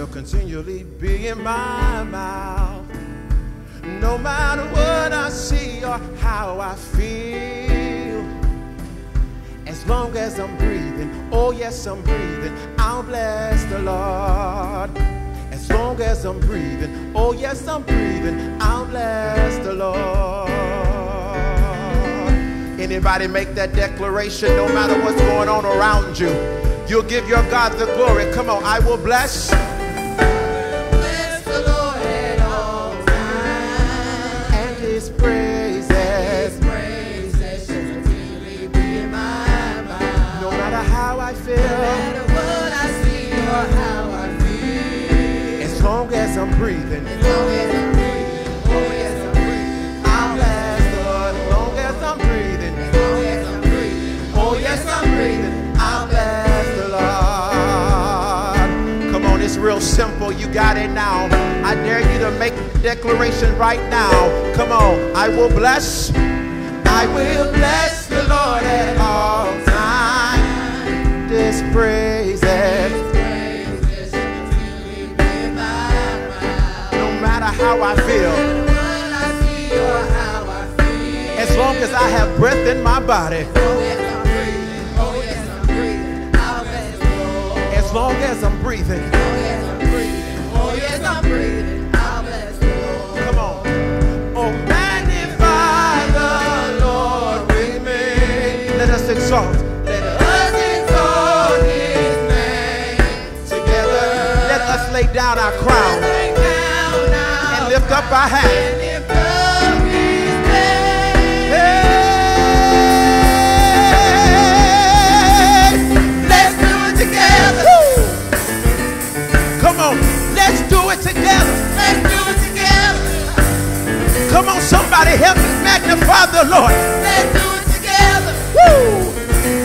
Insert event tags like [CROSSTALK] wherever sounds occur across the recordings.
shall continually be in my mouth. No matter what I see or how I feel, as long as I'm breathing, oh yes, I'm breathing, I'll bless the Lord. As long as I'm breathing, oh yes, I'm breathing, I'll bless the Lord. Anybody make that declaration no matter what's going on around you? You'll give your God the glory. Come on, I will bless. I No feel, matter what I see or how I feel. as long as I'm breathing, As long as I'm breathing, oh yes, I'm breathing. I'll bless the Lord. As long as I'm breathing, As long as I'm breathing, oh yes, I'm breathing, I'll bless the Lord. Come on, it's real simple. You got it now. I dare you to make a declaration right now. Come on, I will bless. I will bless the Lord at all my mouth. No matter how I feel. As long as I have breath in my body, as long as I'm breathing, Oh yes, I'm breathing. Come on. Oh, magnify the Lord with me. Let us exalt do it together. Come on, somebody help me magnify the Lord. Let's do it together. Woo!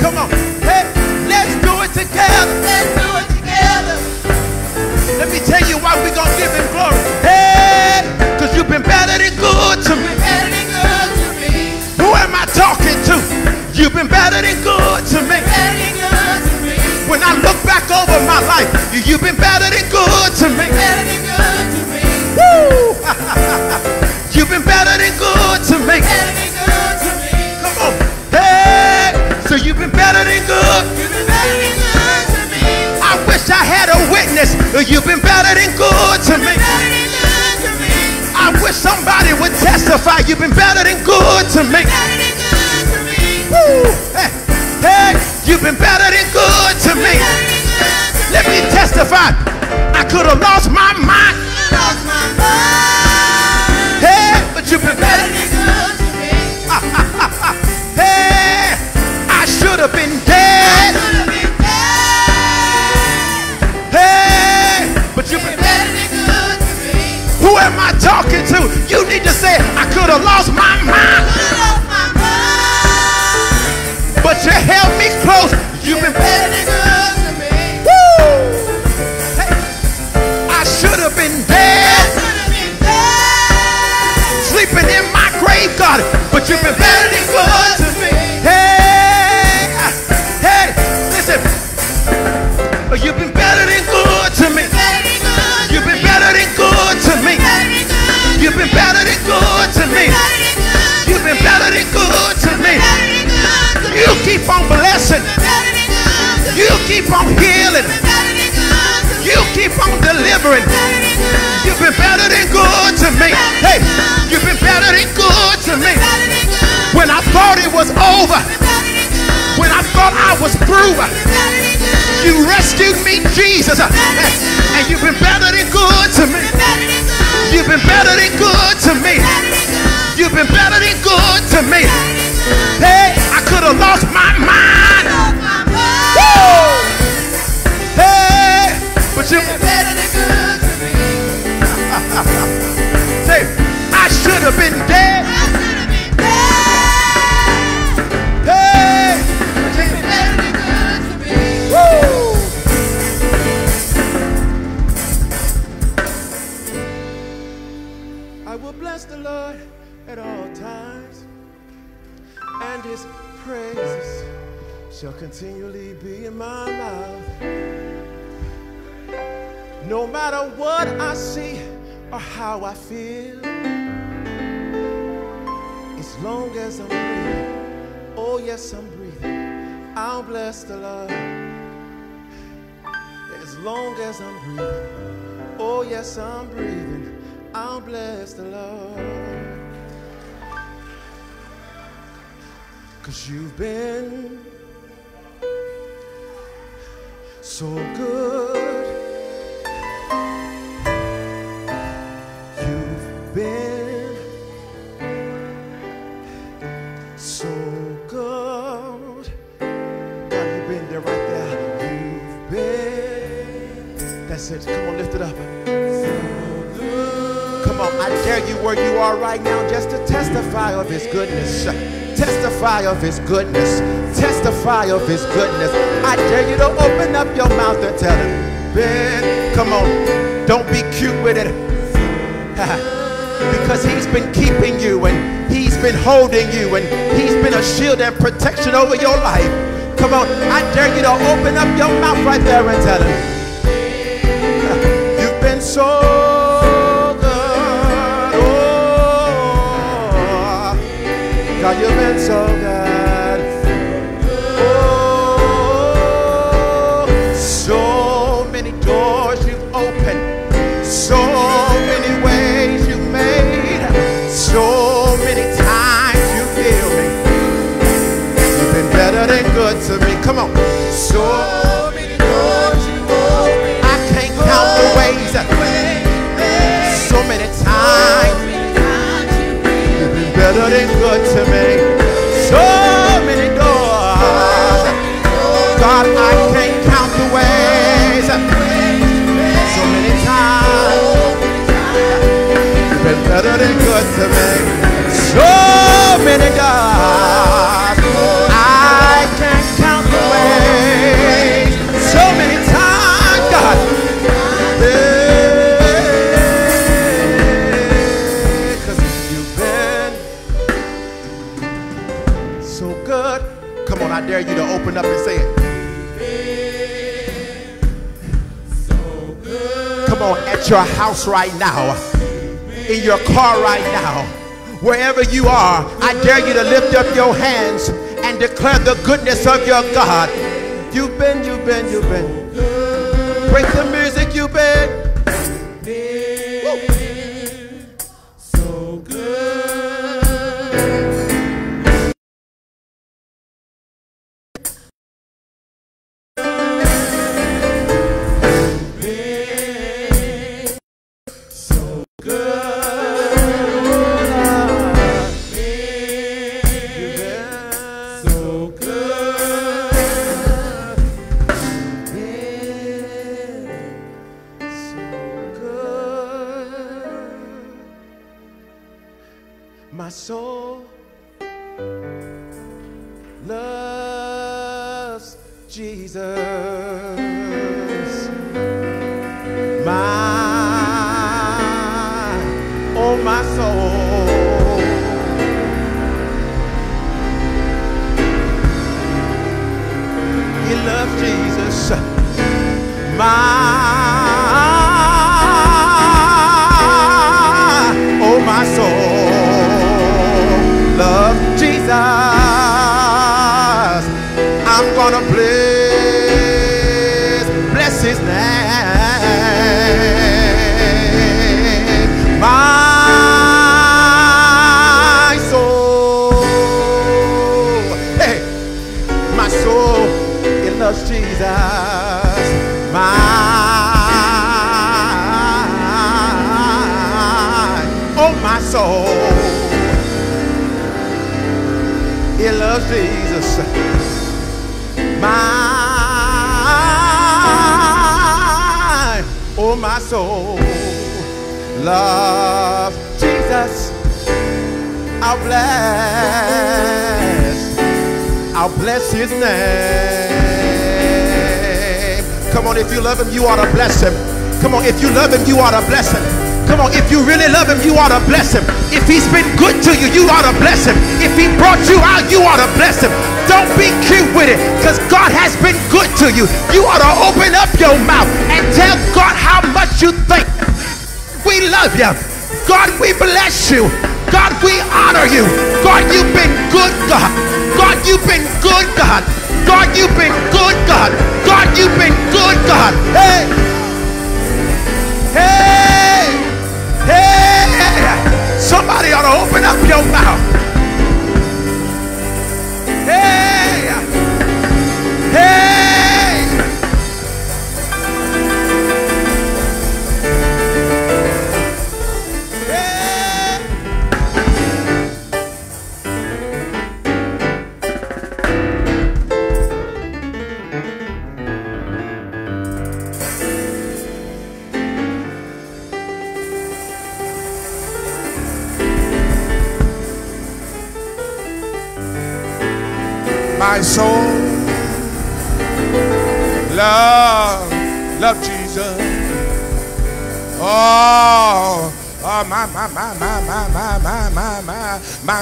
Come on, hey, let's do it together. Let's do it together. Let me tell you why we're gonna give him glory. Hey, been better than good to me. Who am I talking to? You've been better than good to me. When I look back over my life, you- you've been better than good to me. Woo! [LAUGHS] you've been better than good to me. Come on. Hey, so you've been better than good. I wish I had a witness. You've been better than good to me. I wish somebody would testify. You've been better than good to me. Hey, you've been better than good to me. Let me testify. I could have lost my mind. Hey, but you've been better. than good to me. [LAUGHS] Hey, I should have been Who am I talking to? You need to say, I could have lost my mind, I lost my mind. but you held me close. You've been Better than good to me. Woo! Hey, I should have been dead, have been dead. sleeping in my grave, God, but you've been better than good keep on blessing. You keep on healing. You keep on delivering. You've been better than good to me. Hey, you've been better than good to me. When I thought it was over, when I thought I was through, you rescued me, Jesus. And you've been better than good to me. You've been better than good to me. You've been better than good to me. Hey, could have lost my mind. Woo! Hey, but you Better than good to me. say I should have been dead. Shall continually be in my mouth. No matter what I see or how I feel, as long as I'm breathing, oh yes, I'm breathing, I'll bless the Lord. As long as I'm breathing, oh yes, I'm breathing, I'll bless the Lord. Cause you've been so good. You've been so good. God, you've been there right there. You've been. That's it. Come on, lift it up. Come on, I dare you where you are right now just to testify of his goodness. Testify of his goodness. Testify of his goodness. I dare you to open up your mouth and tell him, Ben, come on, don't be cute with it. [LAUGHS] because he's been keeping you and he's been holding you and he's been a shield and protection over your life. Come on, I dare you to open up your mouth right there and tell him, [LAUGHS] You've been so God, you've been so good. Oh, so many doors you've opened, so many ways you've made, so many times you've healed me. You've been better than good to me. Come on. So to me. So many doors. God, I can't count the ways. So many times you've been better than good to me. So many doors. Your house right now, in your car right now, wherever you are, I dare you to lift up your hands and declare the goodness of your God. You've been, you've been, you've been. Break the music, you've been.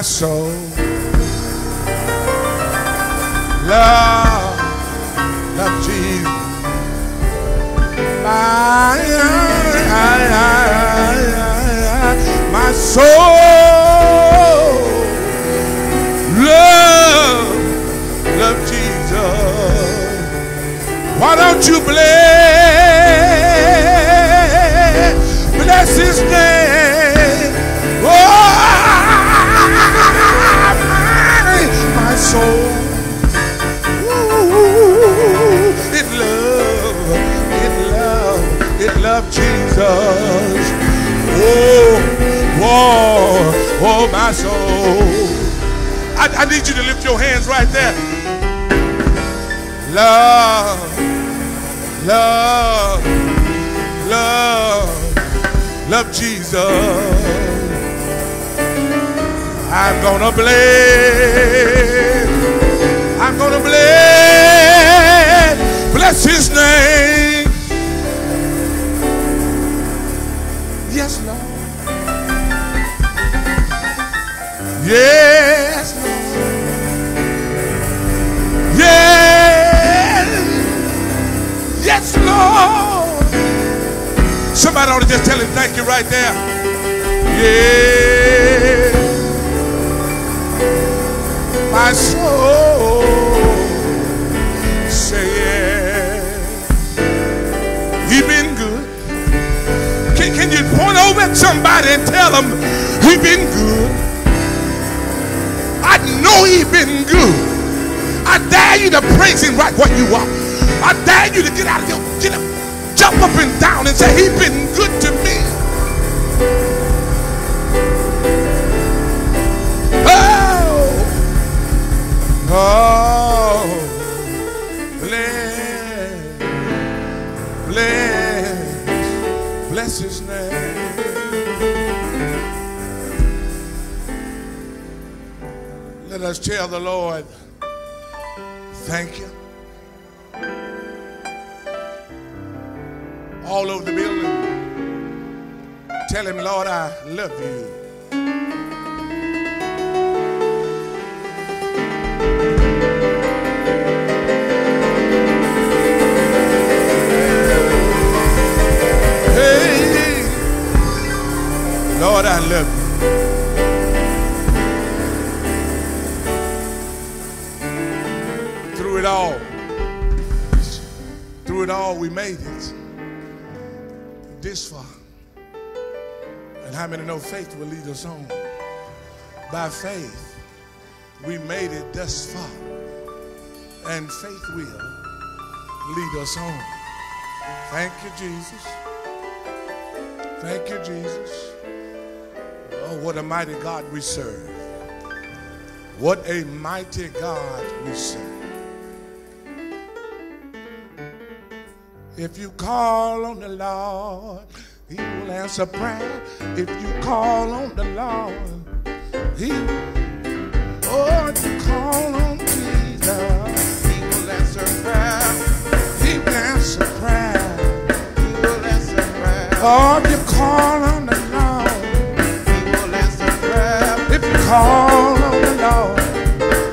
My soul. I dare you to praise him right where you are. I dare you to get out of your get up, jump up and down and say, He's been good to me. Oh. Oh, Let us tell the Lord, thank you. All over the building. Tell him, Lord, I love you. Lord, I love you. It all, through it all, we made it this far. And how many know faith will lead us on? By faith, we made it thus far. And faith will lead us on. Thank you, Jesus. Thank you, Jesus. Oh, what a mighty God we serve. What a mighty God we serve. If you call on the Lord, He will answer prayer. If you call on the Lord, He oh, if you call on Jesus, He will answer prayer. He will answer prayer. He will answer prayer. Oh, if you call on the Lord, He will answer prayer. If you call on the Lord,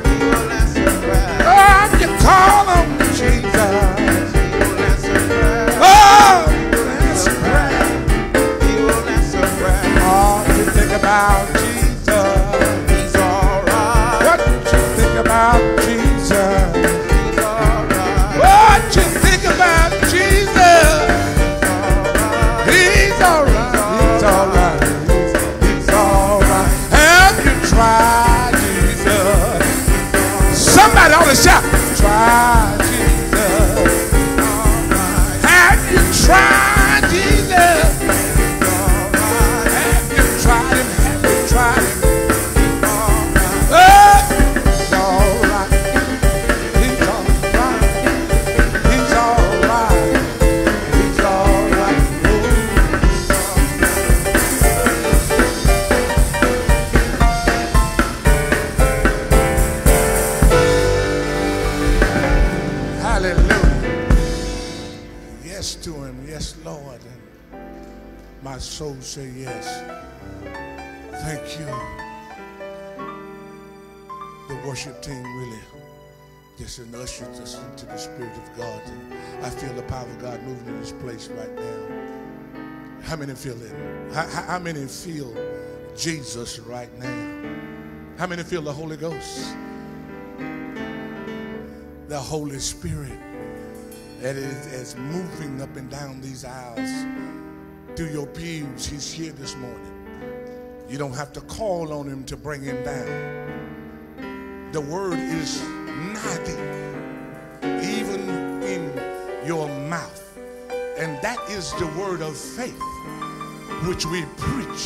He will answer prayer. Oh, if you call on Jesus about place right now. How many feel it? How, how- many feel Jesus right now? How many feel the Holy Ghost? The Holy Spirit that is, is moving up and down these aisles through your pews. He's here this morning. You don't have to call on him to bring him down. The word is thee, even in your mouth. And that is the word of faith which we preach.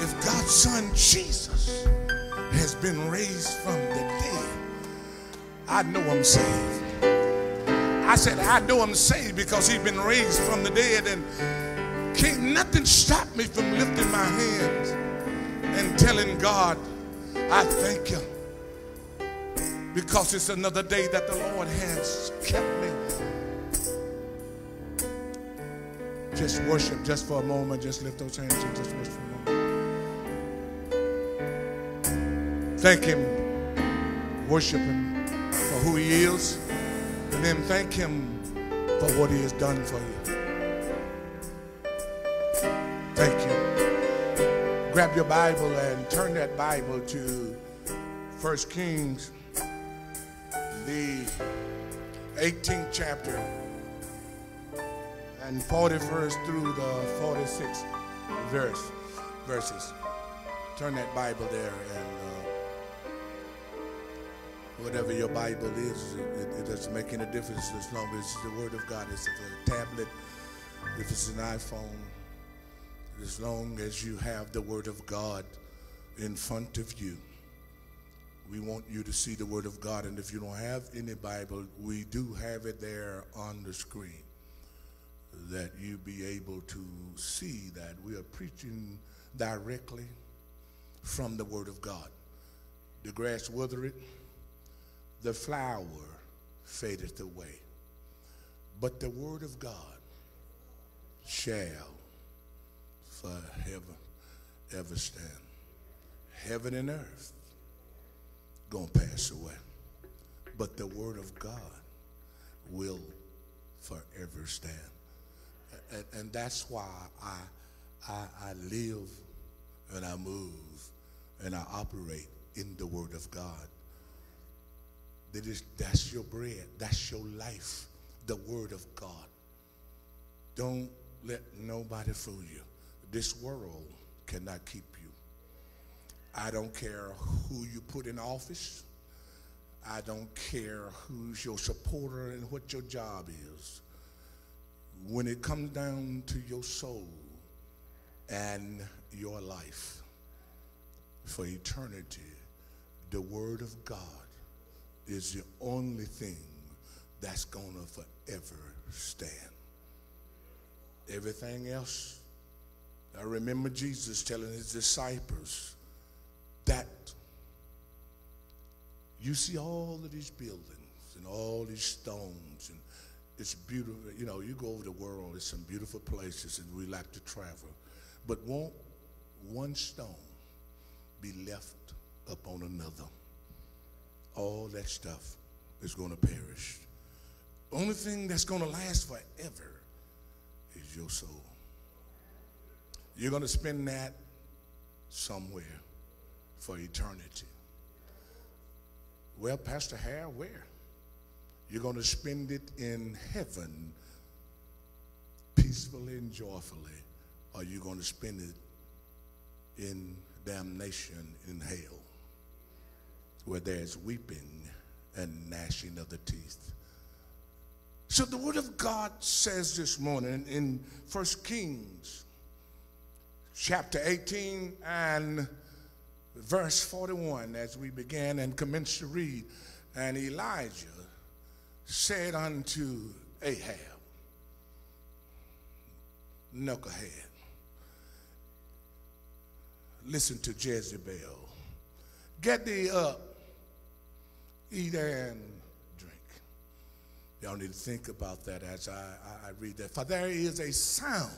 If God's son Jesus has been raised from the dead, I know I'm saved. I said, I know I'm saved because he's been raised from the dead and can't nothing stop me from lifting my hands and telling God, I thank you because it's another day that the Lord has kept me. Just worship just for a moment. Just lift those hands and just worship for a moment. Thank Him. Worship Him for who He is. And then thank Him for what He has done for you. Thank you. Grab your Bible and turn that Bible to 1 Kings, the 18th chapter, and 41st through the 46th verse, verses. Turn that Bible there and uh, whatever your Bible is, it, it, doesn't make any difference as long as the Word of God is a tablet, if it's an iPhone, as long as you have the Word of God in front of you. We want you to see the Word of God, and if you don't have any Bible, we do have it there on the screen that you be able to see that we are preaching directly from the Word of God. The grass withereth, the flower fadeth away, but the Word of God shall forever ever stand. Heaven and earth gonna pass away, but the Word of God will forever stand. And, and that's why I, I, I live and I move and I operate in the Word of God. That is, that's your bread, that's your life, the Word of God. Don't let nobody fool you. This world cannot keep you. I don't care who you put in office. I don't care who's your supporter and what your job is. When it comes down to your soul and your life for eternity, the Word of God is the only thing that's going to forever stand. Everything else, I remember Jesus telling his disciples that you see all of these buildings and all these stones and it's beautiful. You know, you go over the world, there's some beautiful places and we like to travel. But won't one stone be left upon another. All that stuff is going to perish. Only thing that's going to last forever is your soul. You're going to spend that somewhere for eternity. Well, Pastor Harrell, where? You're going to spend it in heaven peacefully and joyfully, or you're going to spend it in damnation in hell, where there's weeping and gnashing of the teeth. So the word of God says this morning in 1 Kings chapter 18 and verse 41 as we began and commenced to read, and Elijah said unto Ahab, knucklehead, listen to Jezebel. Get thee up, eat and drink. Y'all need to think about that as I, I, I read that. For there is a sound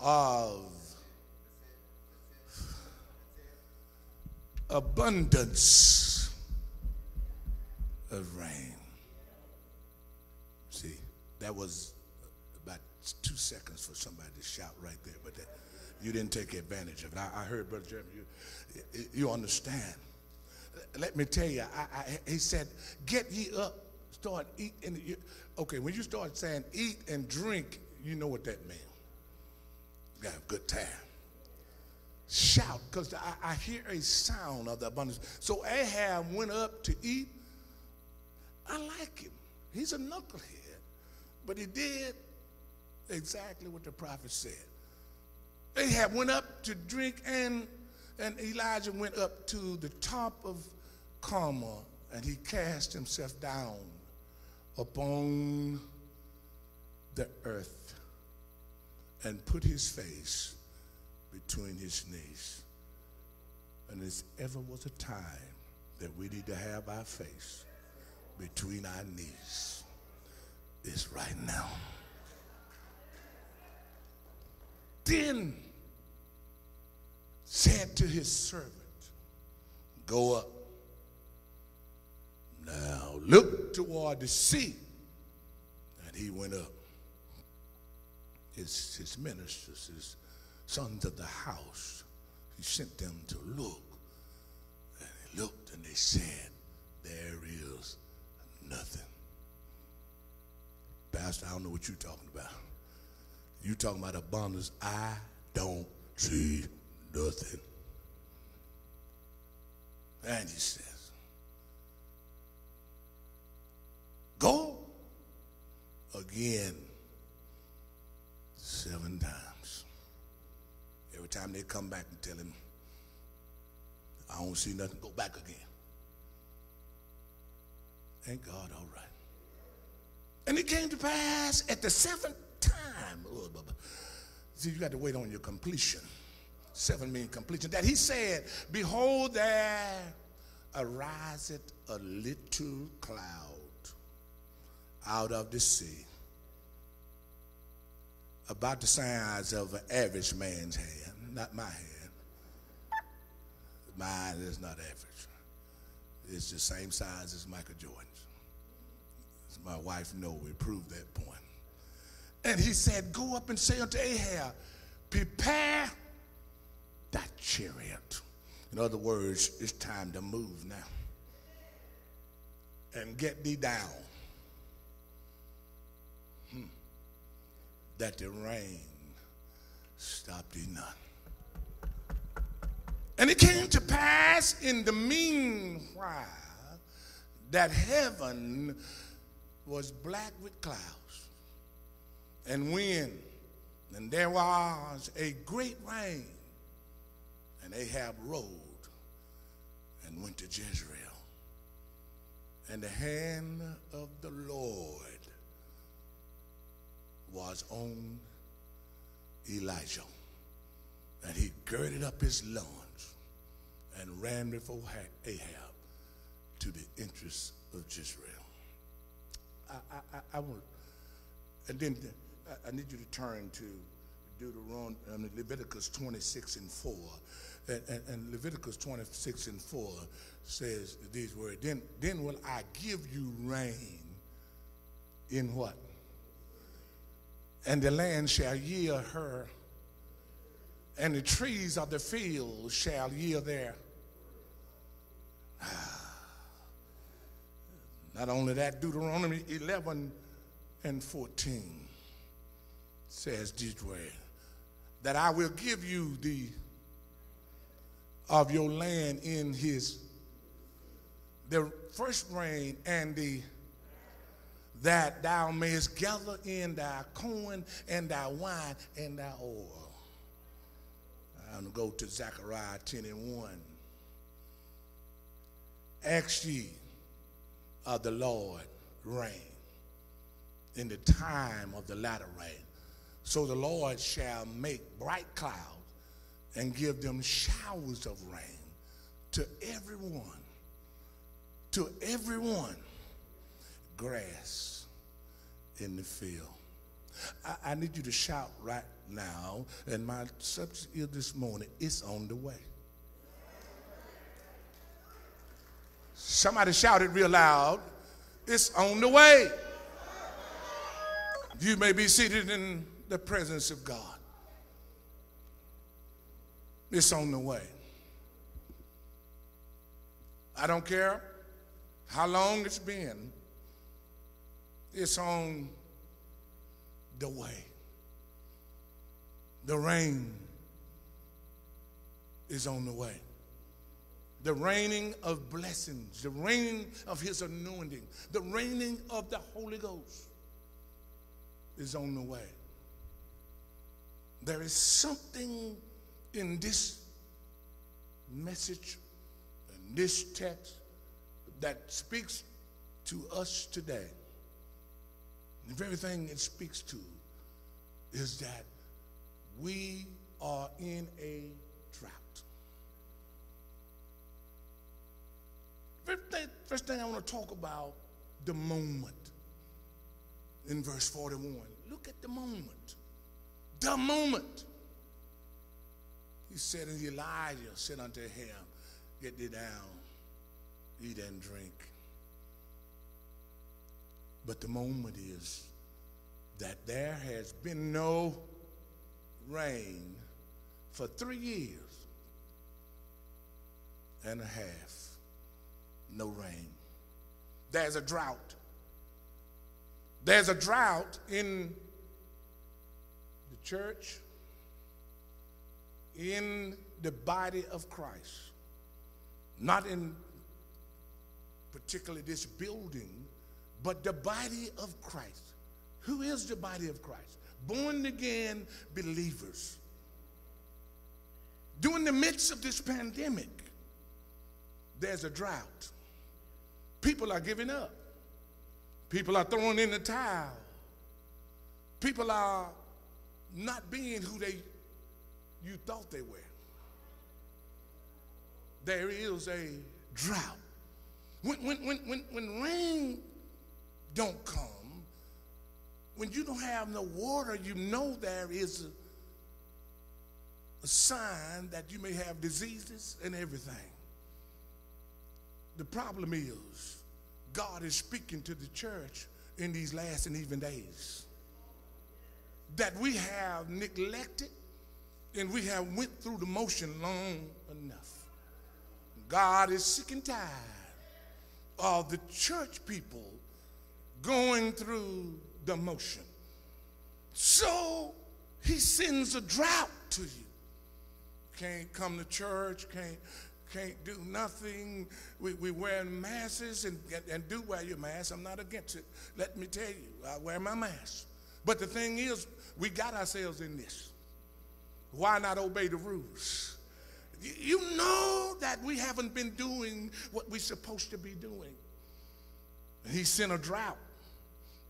of abundance of rain. That was about two seconds for somebody to shout right there, but that, you didn't take advantage of it. I, I heard Brother Jeremy, you, you understand. Let me tell you, I, I, he said, get ye up, start eat eating. Okay, when you start saying eat and drink, you know what that means. You got a good time shout because I, I, hear a sound of the abundance. So Ahab went up to eat. I like him. He's a knucklehead, but he did exactly what the prophet said. Ahab went up to drink, and, and Elijah went up to the top of Carmel, and he cast himself down upon the earth and put his face between his knees. And if ever was a time that we need to have our face between our knees, it's right now. Then said to his servant, Go up. Now look toward the sea. And he went up. His, his ministers, his sons of the house, he sent them to look. And they looked and they said, There is nothing. Pastor, I don't know what you're talking about. You talking about abundance. I don't see nothing. And he says, Go again seven times. Every time they come back and tell him, I don't see nothing, go back again. Ain't God all right? And it came to pass at the seventh time. Oh, See, you got to wait on your completion. Seven mean completion. That he said, Behold, there ariseth a little cloud out of the sea, about the size of an average man's hand, not my hand. Mine is not average. It's the same size as Michael Jordan's. My wife know, we proved that point. And he said, Go up and say unto Ahab, Prepare that chariot. In other words, it's time to move now. And get thee down. Hmm. That the rain stop thee not. And it came to pass in the meanwhile that heaven was black with clouds and wind, and there was a great rain. And Ahab rode and went to Jezreel. And the hand of the Lord was on Elijah. And he girded up his loins and ran before Ahab to the entrance of Jezreel. I, I, I, I want, and then uh, I need you to turn to Deuteronomy, Leviticus 26 and 4. And, and, and, Leviticus 26 and 4 says these words then, then will I give you rain in what? And the land shall yield her, and the trees of the field shall yield their. Ah. Not only that, Deuteronomy 11 and 14 says this way that I will give you the of your land in his the first rain and the that thou mayest gather in thy corn and thy wine and thy oil. I'm going to go to Zechariah 10 and 1. Ask ye of the Lord rain in the time of the latter rain. So the Lord shall make bright clouds and give them showers of rain to everyone, to everyone, grass in the field. I, I need you to shout right now, and my subject is this morning, it's on the way. Somebody shouted real loud, it's on the way. You may be seated in the presence of God. It's on the way. I don't care how long it's been, it's on the way. The rain is on the way. The raining of blessings, the raining of his anointing, the raining of the Holy Ghost is on the way. There is something in this message, in this text, that speaks to us today. The very thing it speaks to is that we are in a drought. First thing, first thing I want to talk about the moment in verse 41. Look at the moment. The moment. He said, and Elijah said unto him, Get thee down, eat and drink. But the moment is that there has been no rain for three years and a half. No rain. There's a drought. There's a drought in the church, in the body of Christ. Not in particularly this building, but the body of Christ. Who is the body of Christ? Born again believers. During the midst of this pandemic, there's a drought. People are giving up. People are throwing in the towel. People are not being who they you thought they were. There is a drought. When, when, when, when, when rain don't come, when you don't have no water, you know there is a, a sign that you may have diseases and everything. The problem is God is speaking to the church in these last and even days that we have neglected and we have went through the motion long enough. God is sick and tired of the church people going through the motion. So he sends a drought to you. Can't come to church, can't can't do nothing. We, we wear masks and, and do wear your mask. I'm not against it. Let me tell you, I wear my mask. But the thing is, we got ourselves in this. Why not obey the rules? You know that we haven't been doing what we're supposed to be doing. He sent a drought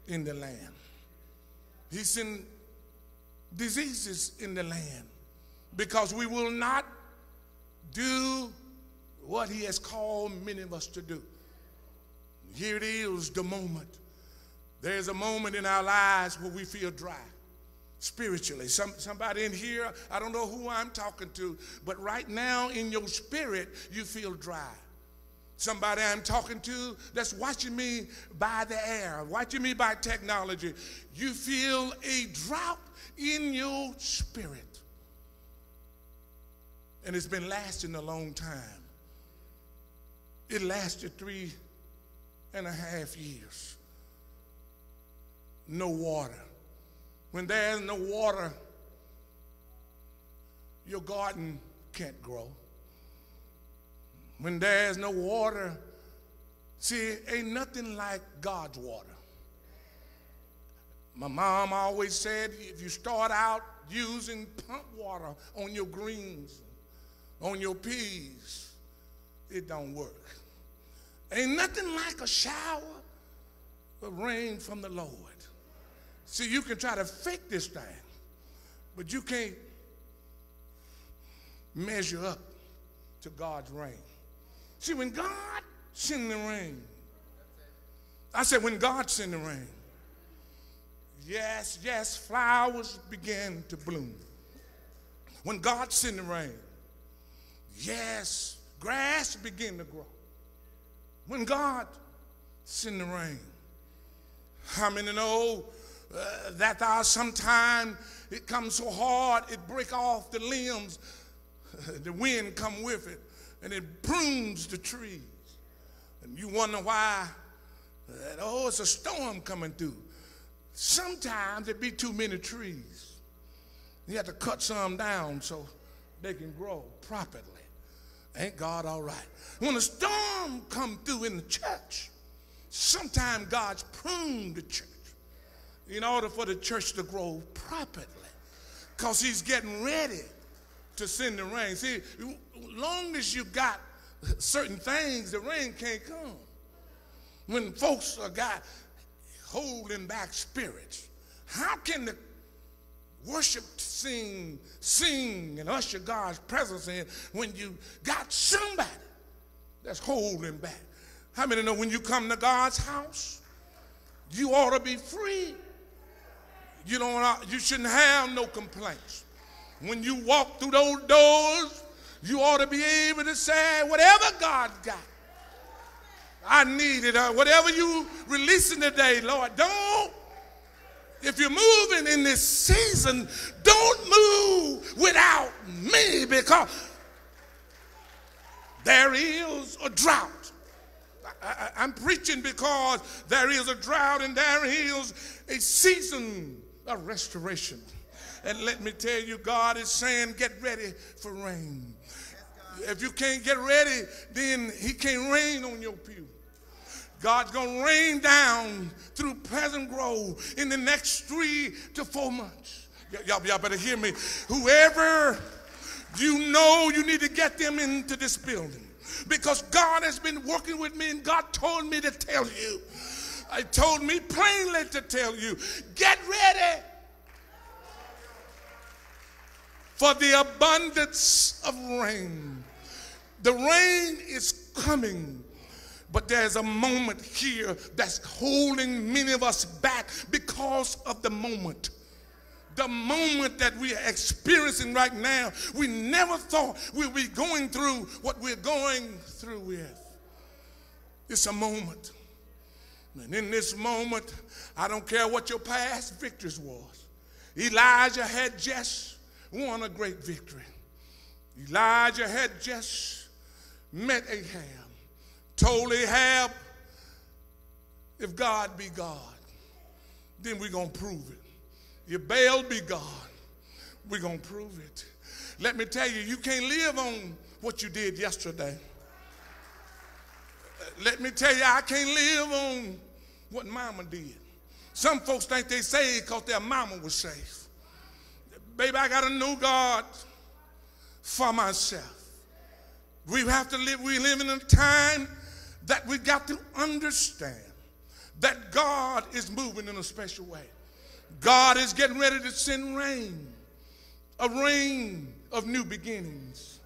in the land. He sent diseases in the land because we will not do what he has called many of us to do. Here it is, the moment. There's a moment in our lives where we feel dry. spiritually. Some, somebody in here, I don't know who I'm talking to, but right now in your spirit, you feel dry. Somebody I'm talking to that's watching me by the air, watching me by technology, you feel a drought in your spirit. And it's been lasting a long time. It lasted three and a half years. No water. When there's no water, your garden can't grow. When there's no water, see, ain't nothing like God's water. My mom always said if you start out using pump water on your greens, on your peas, it don't work. Ain't nothing like a shower of rain from the Lord. See, you can try to fake this thing, but you can't measure up to God's rain. See, when God send the rain, I said, when God send the rain, yes, yes, flowers begin to bloom. When God send the rain, yes, grass begin to grow. When God send the rain, how many know uh, that thou sometime it comes so hard it break off the limbs, [LAUGHS] the wind come with it and it prunes the trees. And you wonder why, that, oh, it's a storm coming through. Sometimes there be too many trees. You have to cut some down so they can grow properly. Ain't God all right? When a storm come through in the church, sometimes God's pruned the church in order for the church to grow properly because he's getting ready to send the rain. See, long as you got certain things, the rain can't come. When folks are got holding back spirits, how can the worship sing, sing and usher God's presence in when you got somebody that's holding back? How many know when you come to God's house, you ought to be free? You don't. You shouldn't have no complaints. When you walk through those doors, you ought to be able to say, whatever God got, I need it. Uh, whatever you releasing today, Lord, don't. If you're moving in this season, don't move without me because there is a drought. I, am preaching because there is a drought and there is a season of restoration. And let me tell you, God is saying, get ready for rain. If you can't get ready, then He can't rain on your pew. God's going to rain down through Pleasant Grove in the next three to four months. Y'all, y'all better hear me. Whoever you know, you need to get them into this building because God has been working with me and God told me to tell you. I told me plainly to tell you, get ready for the abundance of rain. The rain is coming. But there's a moment here that's holding many of us back because of the moment. The moment that we are experiencing right now, we never thought we'd be going through what we're going through with. It's a moment. And in this moment, I don't care what your past victories was. Elijah had just won a great victory. Elijah had just met Ahab, told Ahab, if God be God, then we're going to prove it. If Baal be God, we're going to prove it. Let me tell you, you can't live on what you did yesterday. Let me tell you, I can't live on what mama did. Some folks think they saved because their mama was safe. Baby, I got to know God for myself. We have to live, we live in a time that we got to understand that God is moving in a special way. God is getting ready to send rain, a rain of new beginnings,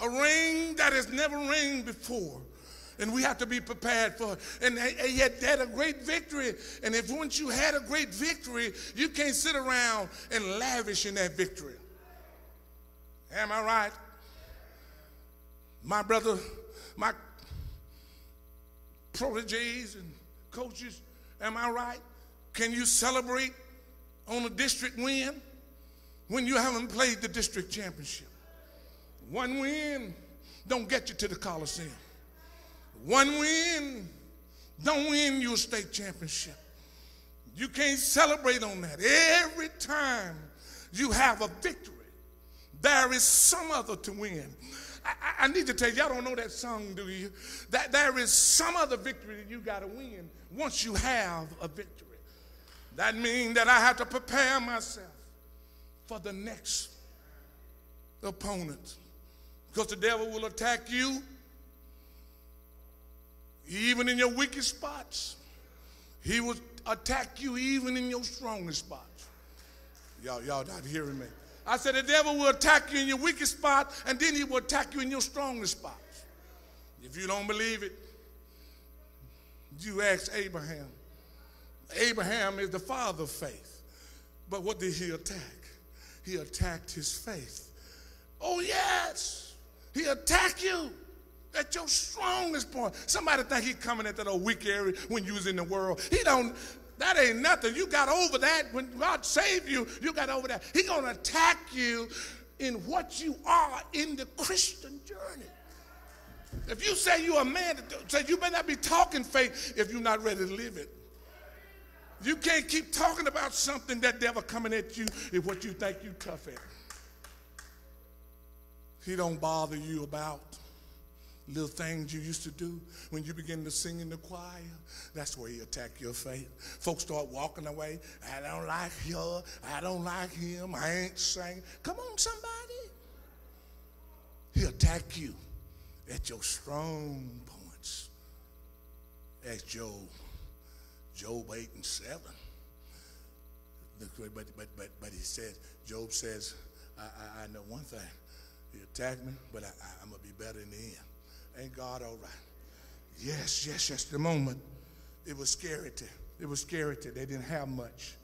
a rain that has never rained before. And we have to be prepared for it. And he had, had a great victory. And if once you had a great victory, you can't sit around and lavish in that victory. Am I right? My brother, my proteges and coaches, am I right? Can you celebrate on a district win when you haven't played the district championship? One win don't get you to the Coliseum. One win don't win you a state championship. You can't celebrate on that. Every time you have a victory, there is some other to win. I, I, need to tell you, y'all don't know that song, do you? That there is some other victory that you got to win once you have a victory. That means that I have to prepare myself for the next opponent. Because the devil will attack you even in your weakest spots. He will attack you even in your strongest spots. Y'all, y'all not hearing me. I said the devil will attack you in your weakest spot, and then he will attack you in your strongest spots. If you don't believe it, you ask Abraham. Abraham is the father of faith. But what did he attack? He attacked his faith. Oh, yes. He attacked you at your strongest point. Somebody think he coming at that old weak area when you was in the world. He don't, that ain't nothing. You got over that. When God saved you, you got over that. He gonna attack you in what you are in the Christian journey. If you say you're a man, say you may not be talking faith if you're not ready to live it. You can't keep talking about something that devil coming at you if what you think you tough at. He don't bother you about little things you used to do when you begin to sing in the choir. That's where he attack your faith. Folks start walking away. I don't like her. I don't like him. I ain't singing. Come on, somebody. he'll attack you at your strong points. As Job Job 8 and 7. But, but, but, but he says, Job says, I, I, I know one thing. He attacked me, but I, I, I'm going to be better in the end. Ain't God all right? Yes, yes, yes. The moment, it was scary to, it was scary to, they didn't have much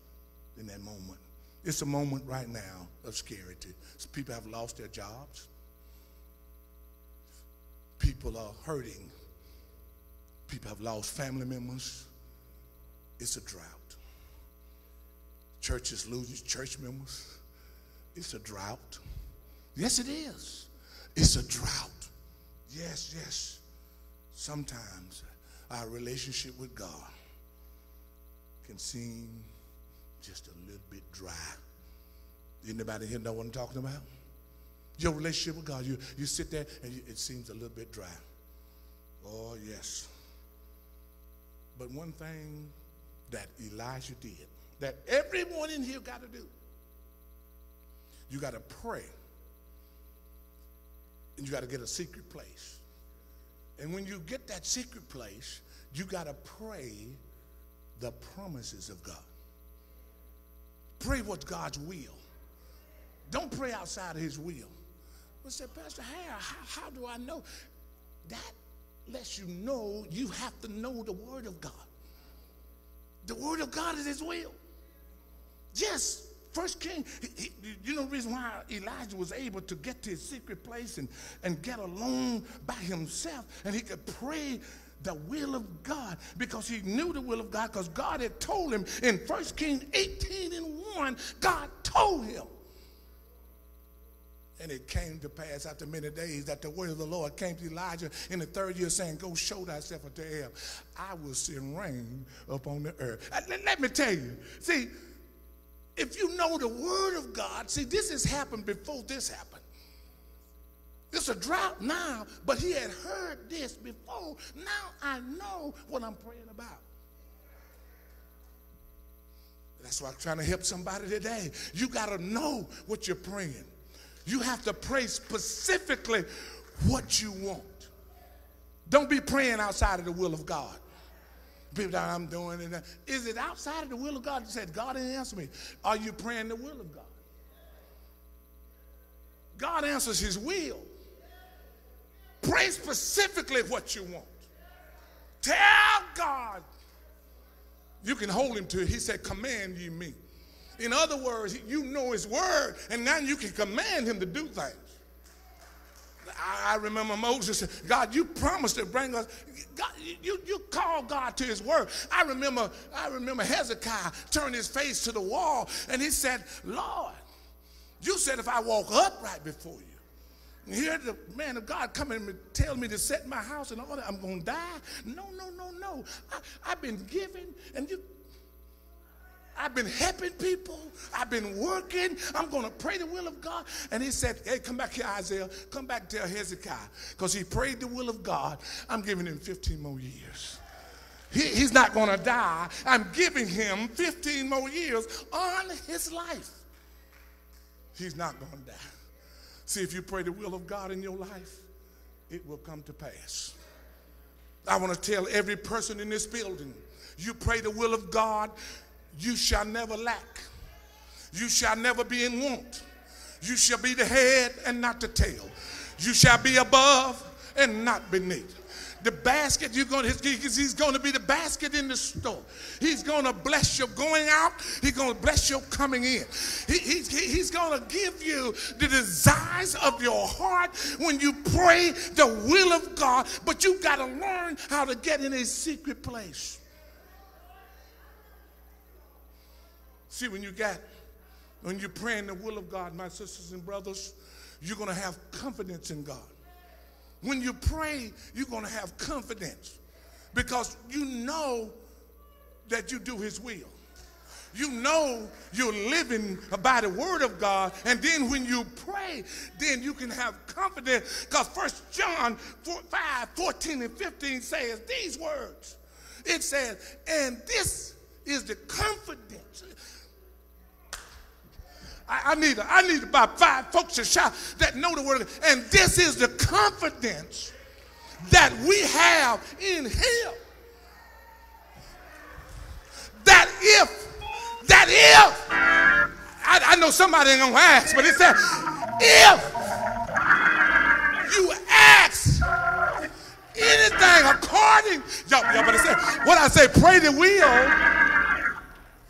in that moment. It's a moment right now of scarcity. People have lost their jobs. People are hurting. People have lost family members. It's a drought. Churches losing church members. It's a drought. Yes, it is. It's a drought. Yes, yes. Sometimes our relationship with God can seem just a little bit dry. Anybody here know what I'm talking about? Your relationship with God, you, you sit there and you, it seems a little bit dry. Oh, yes. But one thing that Elijah did, that everyone in here got to do. You got to pray. And you got to get a secret place. And when you get that secret place, you got to pray the promises of God. Pray what's God's will. Don't pray outside of his will. But say, Pastor how, how do I know? That lets you know you have to know the word of God. The word of God is his will. Yes, First King, he, he, you know the reason why Elijah was able to get to his secret place and, and get alone by himself and he could pray the will of God because he knew the will of God because God had told him in First King 18 and 1, God told him and it came to pass after many days that the word of the Lord came to Elijah in the third year, saying, Go show thyself unto Ahab. I will send rain upon the earth. Uh, let, let me tell you. See, if you know the word of God, see, this has happened before this happened. It's a drought now, but he had heard this before. Now I know what I'm praying about. That's why I'm trying to help somebody today. You got to know what you're praying. You have to pray specifically what you want. Don't be praying outside of the will of God. People that I'm doing it. Uh, is it outside of the will of God? You said, God didn't answer me. Are you praying the will of God? God answers his will. Pray specifically what you want. Tell God. You can hold him to it. He said, Command ye me. In other words, you know his word, and now you can command him to do things. I, remember Moses God, you promised to bring us. God, you, you call God to his word. I remember, I remember Hezekiah turned his face to the wall and he said, Lord, you said if I walk upright before you, and here the man of God coming and tell me to set my house in order, I'm going to die. No, no, no, no. I, I've been given and you I've been helping people. I've been working. I'm going to pray the will of God. And he said, Hey, come back here, Isaiah. Come back to Hezekiah. Because he prayed the will of God. I'm giving him 15 more years. He, he's not going to die. I'm giving him 15 more years on his life. He's not going to die. See, if you pray the will of God in your life, it will come to pass. I want to tell every person in this building you pray the will of God, you shall never lack. You shall never be in want. You shall be the head and not the tail. You shall be above and not beneath. The basket, you're going to, he's going to be the basket in the store. He's going to bless your going out. He's going to bless your coming in. He, he's, he's going to give you the desires of your heart when you pray the will of God. But you've got to learn how to get in a secret place. See, when you got, when you're praying the will of God, my sisters and brothers, you're going to have confidence in God. When you pray, you're going to have confidence because you know that you do His will. You know you're living by the word of God, and then when you pray, then you can have confidence because First John 4, 5, 14 and 15 says these words. It says, and this is the confidence I, I, need, I need about five folks to shout that know the word. And this is the confidence that we have in him. That if, that if, I, I know somebody ain't gonna ask, but it said, if you ask anything according, y'all, y'all better say, what I say, pray the will.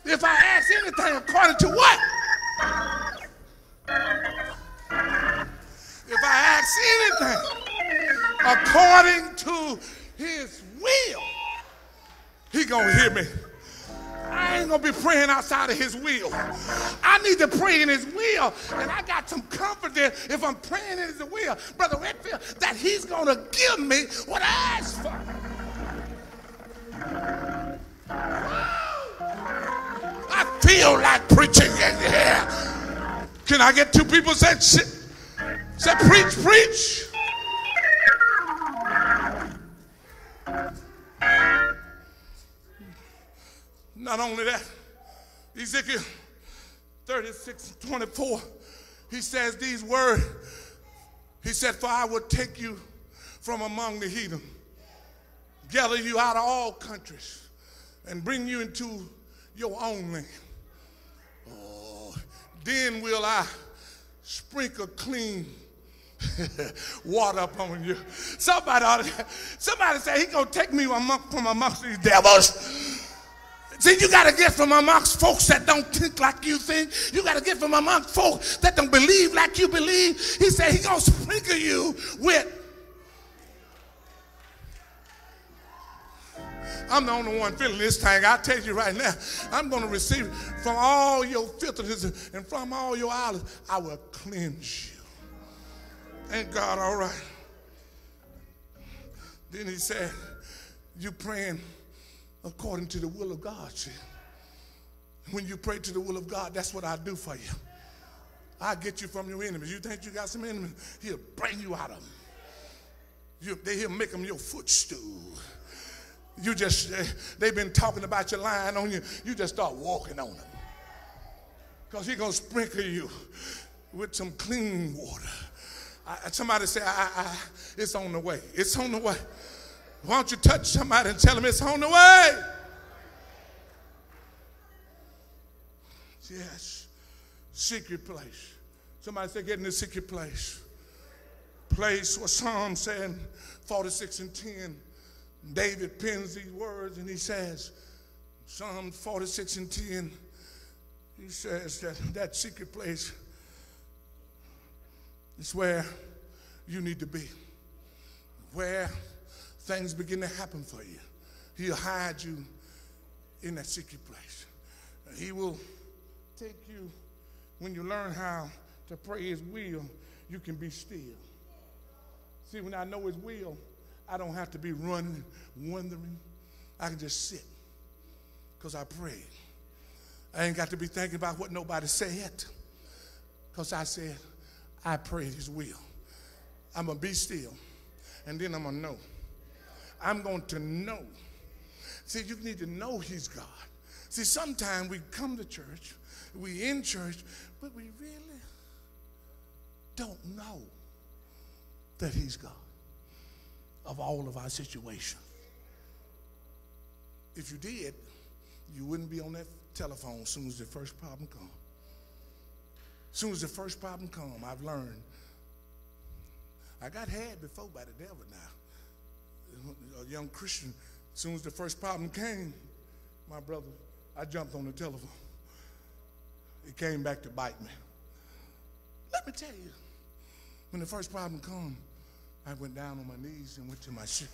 If I ask anything according to what? Ask anything according to his will, he gonna hear me. I ain't gonna be praying outside of his will. I need to pray in his will. And I got some confidence if I'm praying in his will, Brother Redfield, that he's gonna give me what I ask for. I feel like preaching in here. Can I get two people say, say preach, preach? Not only that, Ezekiel 36 24, he says these words. He said, For I will take you from among the heathen, gather you out of all countries, and bring you into your own land. Oh, then will I sprinkle clean [LAUGHS] water up on you. Somebody ought to, somebody say he gonna take me from amongst these devils. See, you got to get from amongst folks that don't think like you think. You got to get from amongst folks that don't believe like you believe. He said he to sprinkle you with I'm the only one feeling this thing. I tell you right now, I'm to receive from all your filthiness and from all your olives. I will cleanse you. Ain't God all right? Then he said, You praying according to the will of God. When you pray to the will of God, that's what I do for you. I get you from your enemies. You think you got some enemies? He'll bring you out of them. You, they, he'll make them your footstool. You just, uh, they've been talking about your lying on you. You just start walking on them. Because he's going to sprinkle you with some clean water. I, somebody say, I, I, it's on the way. It's on the way. Why don't you touch somebody and tell them it's on the way? Yes. Secret place. Somebody say, get in the secret place. Place where Psalm said, 46 and 10 David pens these words and he says, Psalm 46 and 10, he says that that secret place is where you need to be, where things begin to happen for you. He'll hide you in that secret place. He will take you, when you learn how to pray His will, you can be still. See, when I know His will, I don't have to be running, wondering. I can just sit because I prayed. I ain't got to be thinking about what nobody said because I said, I prayed His will. I'm going to be still, and then I'm going to know. I'm going to know. See, you need to know He's God. See, sometimes we come to church, we in church, but we really don't know that He's God of all of our situation. If you did, you wouldn't be on that telephone as soon as the first problem come. Soon as the first problem come, I've learned. I got had before by the devil now. A young Christian, as soon as the first problem came, my brother, I jumped on the telephone. It came back to bite me. Let me tell you, when the first problem come, I went down on my knees and went to my secret.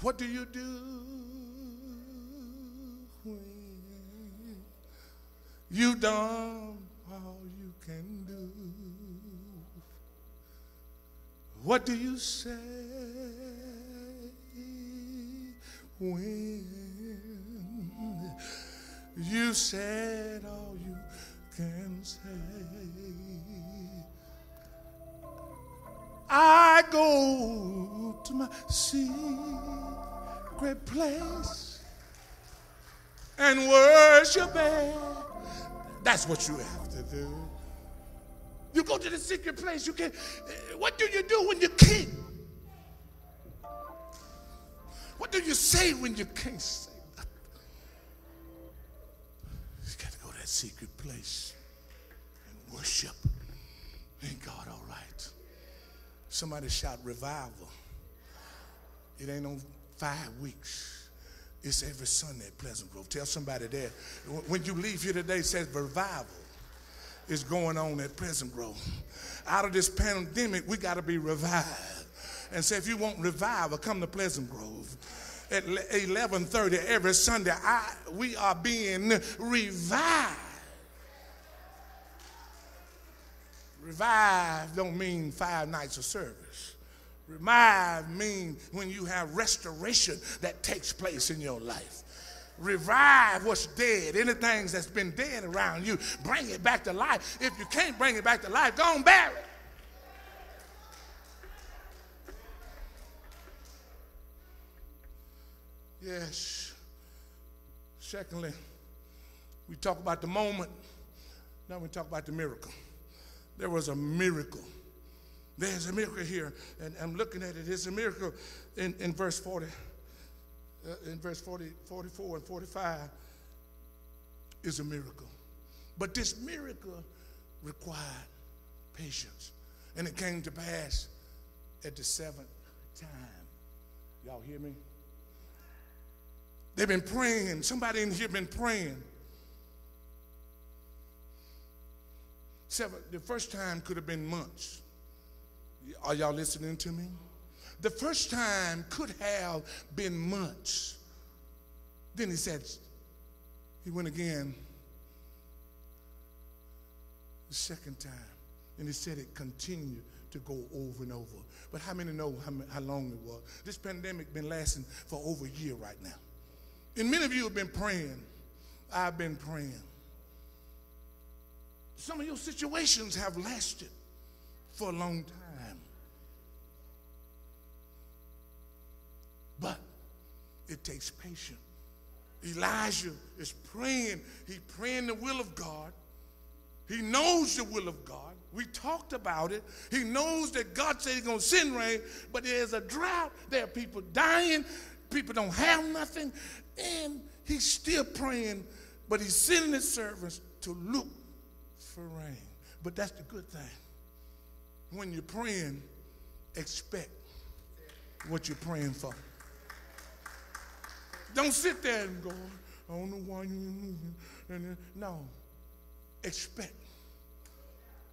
What do you do when you done all you can do? What do you say when you said all you can say? I go to my secret place and worship it. That's what you have to do. You go to the secret place. You can. What do you do when you can't? What do you say when you can't say? You got to go to that secret place and worship. Ain't God all right? Somebody shout revival. It ain't on five weeks. It's every Sunday at Pleasant Grove. Tell somebody there. When you leave here today, it says revival is going on at Pleasant Grove. Out of this pandemic, we got to be revived. And say, if you want revival, come to Pleasant Grove at 11:30 every Sunday. I, we are being revived. Revive don't mean five nights of service. Revive means when you have restoration that takes place in your life. Revive what's dead, anything that's been dead around you, bring it back to life. If you can't bring it back to life, go and bury it. Yes. Secondly, we talk about the moment. Now we talk about the miracle. There was a miracle. There's a miracle here, and I'm looking at it. It's a miracle in, in verse 40, uh, in verse 40, 44 and 45 is a miracle. But this miracle required patience. And it came to pass at the seventh time. Y'all hear me? They've been praying. Somebody in here been praying. Seven, the first time could have been months. Are y'all listening to me? The first time could have been months. Then he said, he went again the second time. And he said it continued to go over and over. But how many know how, how long it was? This pandemic been lasting for over a year right now. And many of you have been praying. I've been praying. Some of your situations have lasted for a long time. But it takes patience. Elijah is praying. He's praying the will of God. He knows the will of God. We talked about it. He knows that God said he's going to send rain, but there's a drought. There are people dying. People don't have nothing. And he's still praying, but he's sending his servants to look for rain. But that's the good thing. When you're praying, expect what you're praying for. Don't sit there and go, I don't know why you. No. Expect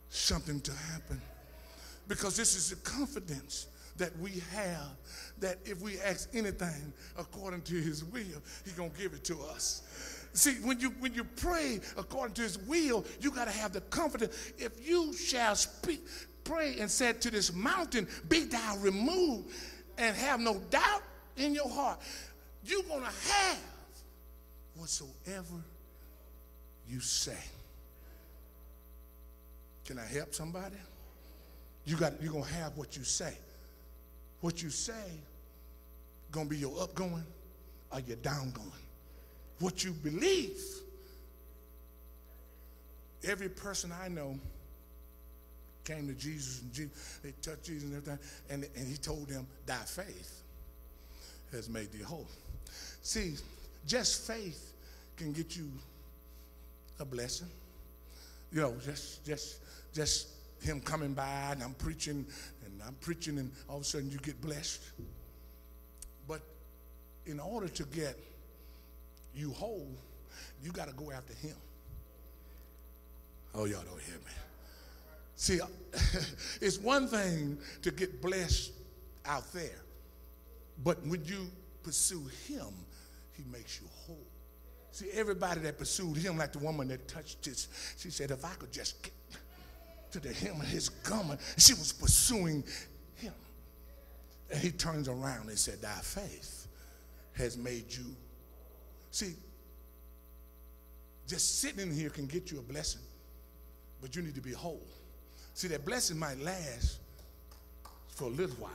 something to happen. Because this is the confidence that we have that if we ask anything according to his will, he's going to give it to us. See, when you when you pray according to his will, you got to have the confidence. If you shall speak, pray and said to this mountain, be thou removed, and have no doubt in your heart, you're gonna have whatsoever you say. Can I help somebody? You got you're gonna have what you say. What you say gonna be your upgoing or your downgoing what you believe. Every person I know came to Jesus and Jesus, they touched Jesus and everything, and, and he told them, Thy faith has made thee whole. See, just faith can get you a blessing. You know, just just just him coming by and I'm preaching and I'm preaching and all of a sudden you get blessed. But in order to get you whole, you got to go after him. Oh, y'all don't hear me. See, [LAUGHS] it's one thing to get blessed out there, but when you pursue him, he makes you whole. See, everybody that pursued him, like the woman that touched his, she said, if I could just get to the hem of his garment, she was pursuing him. And he turns around and said, Thy faith has made you See, just sitting in here can get you a blessing, but you need to be whole. See, that blessing might last for a little while,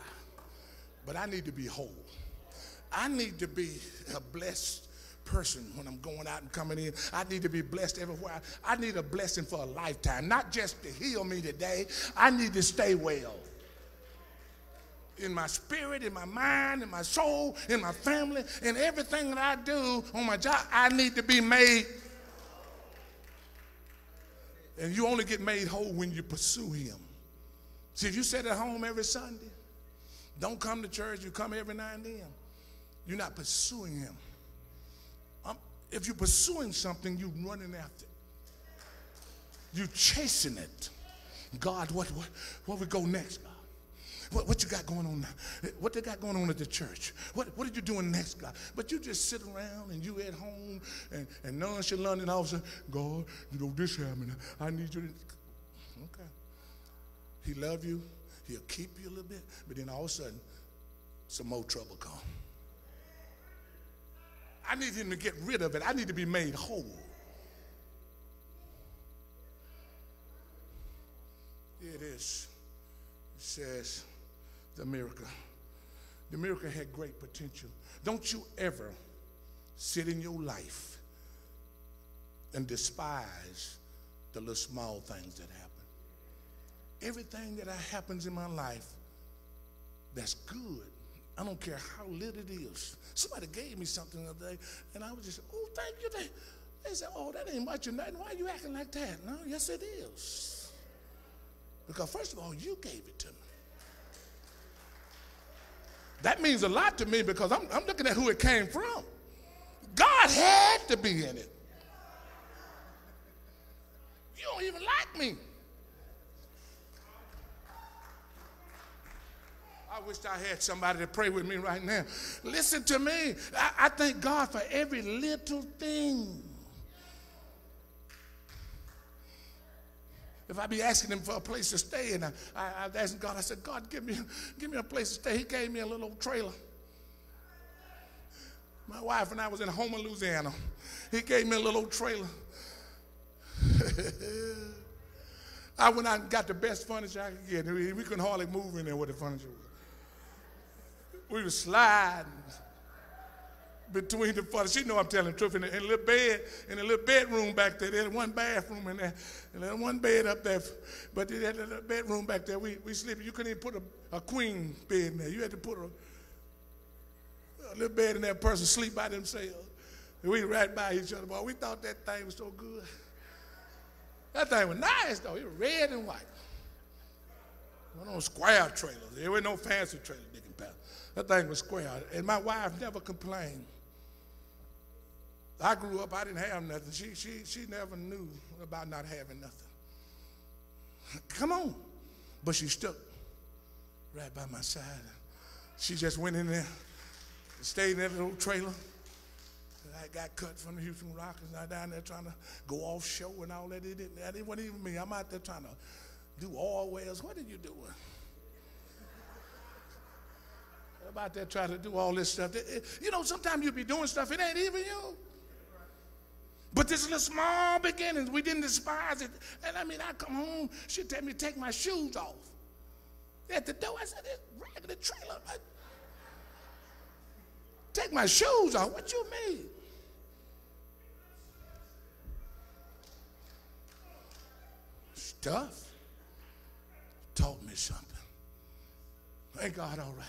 but I need to be whole. I need to be a blessed person when I'm going out and coming in. I need to be blessed everywhere. I need a blessing for a lifetime, not just to heal me today. I need to stay well in my spirit, in my mind, in my soul, in my family, in everything that I do on my job, I need to be made. And you only get made whole when you pursue Him. See, if you sit at home every Sunday, don't come to church, you come every now and then, you're not pursuing Him. Um, if you're pursuing something, you're running after it, you're chasing it. God, what, what, what we go next? What, what you got going on now? What they got going on at the church? What, what are you doing next, God? But you just sit around and you at home and, and nonchalant and all of a sudden, God, you know, this happened. I need you to. Okay. He love you. He'll keep you a little bit. But then all of a sudden, some more trouble come. I need him to get rid of it. I need to be made whole. It is. It says, the. The miracle had great potential. Don't you ever sit in your life and despise the little small things that happen. Everything that happens in my life that's good. I don't care how little it is. Somebody gave me something the other day, and I was just, oh, thank you. They, said, oh, that ain't much of nothing. Why are you acting like that? No, yes, it is. Because, first of all, you gave it to me. That means a lot to me because I'm, I'm looking at who it came from. God had to be in it. You don't even like me. I wish I had somebody to pray with me right now. Listen to me. I, I thank God for every little thing. If I be asking him for a place to stay, and I, I, I asked God, I said, God, give me, [LAUGHS] give me a place to stay. He gave me a little trailer. My wife and I was in Houma, Louisiana. He gave me a little trailer. [LAUGHS] I went out and got the best furniture I could get. We, we couldn't hardly move in there with the furniture. We were sliding between the fathers. She know I'm telling the truth. In a, in little bed, in a little bedroom back there, there's one bathroom in there, and there's one bed up there. But there's little bedroom back there. We, we sleep. You couldn't even put a, a queen bed in there. You had to put a, a little bed in there. Person sleep by themselves. And we right by each other. Boy, we thought that thing was so good. That thing was nice though. It was red and white. One of those square trailers. There were no fancy trailers, Dick and That thing was square. And my wife never complained. I grew up, I didn't have nothing. She, she, she never knew about not having nothing. Come on. But she stuck right by my side. She just went in there, stayed in that little trailer. I got cut from the Houston Rockets, and I down there trying to go offshore and all that. It, didn't, it wasn't even me. I'm out there trying to do all wells. What are you doing? I'm out there trying to do all this stuff. You know, sometimes you'll be doing stuff, it ain't even you. But this little small beginnings, we didn't despise it. And I mean, I come home, she'd tell me to take my shoes off. At the door, I said, this raggedy trailer. I, take my shoes off. What you mean? Stuff taught me something. Thank God, all right.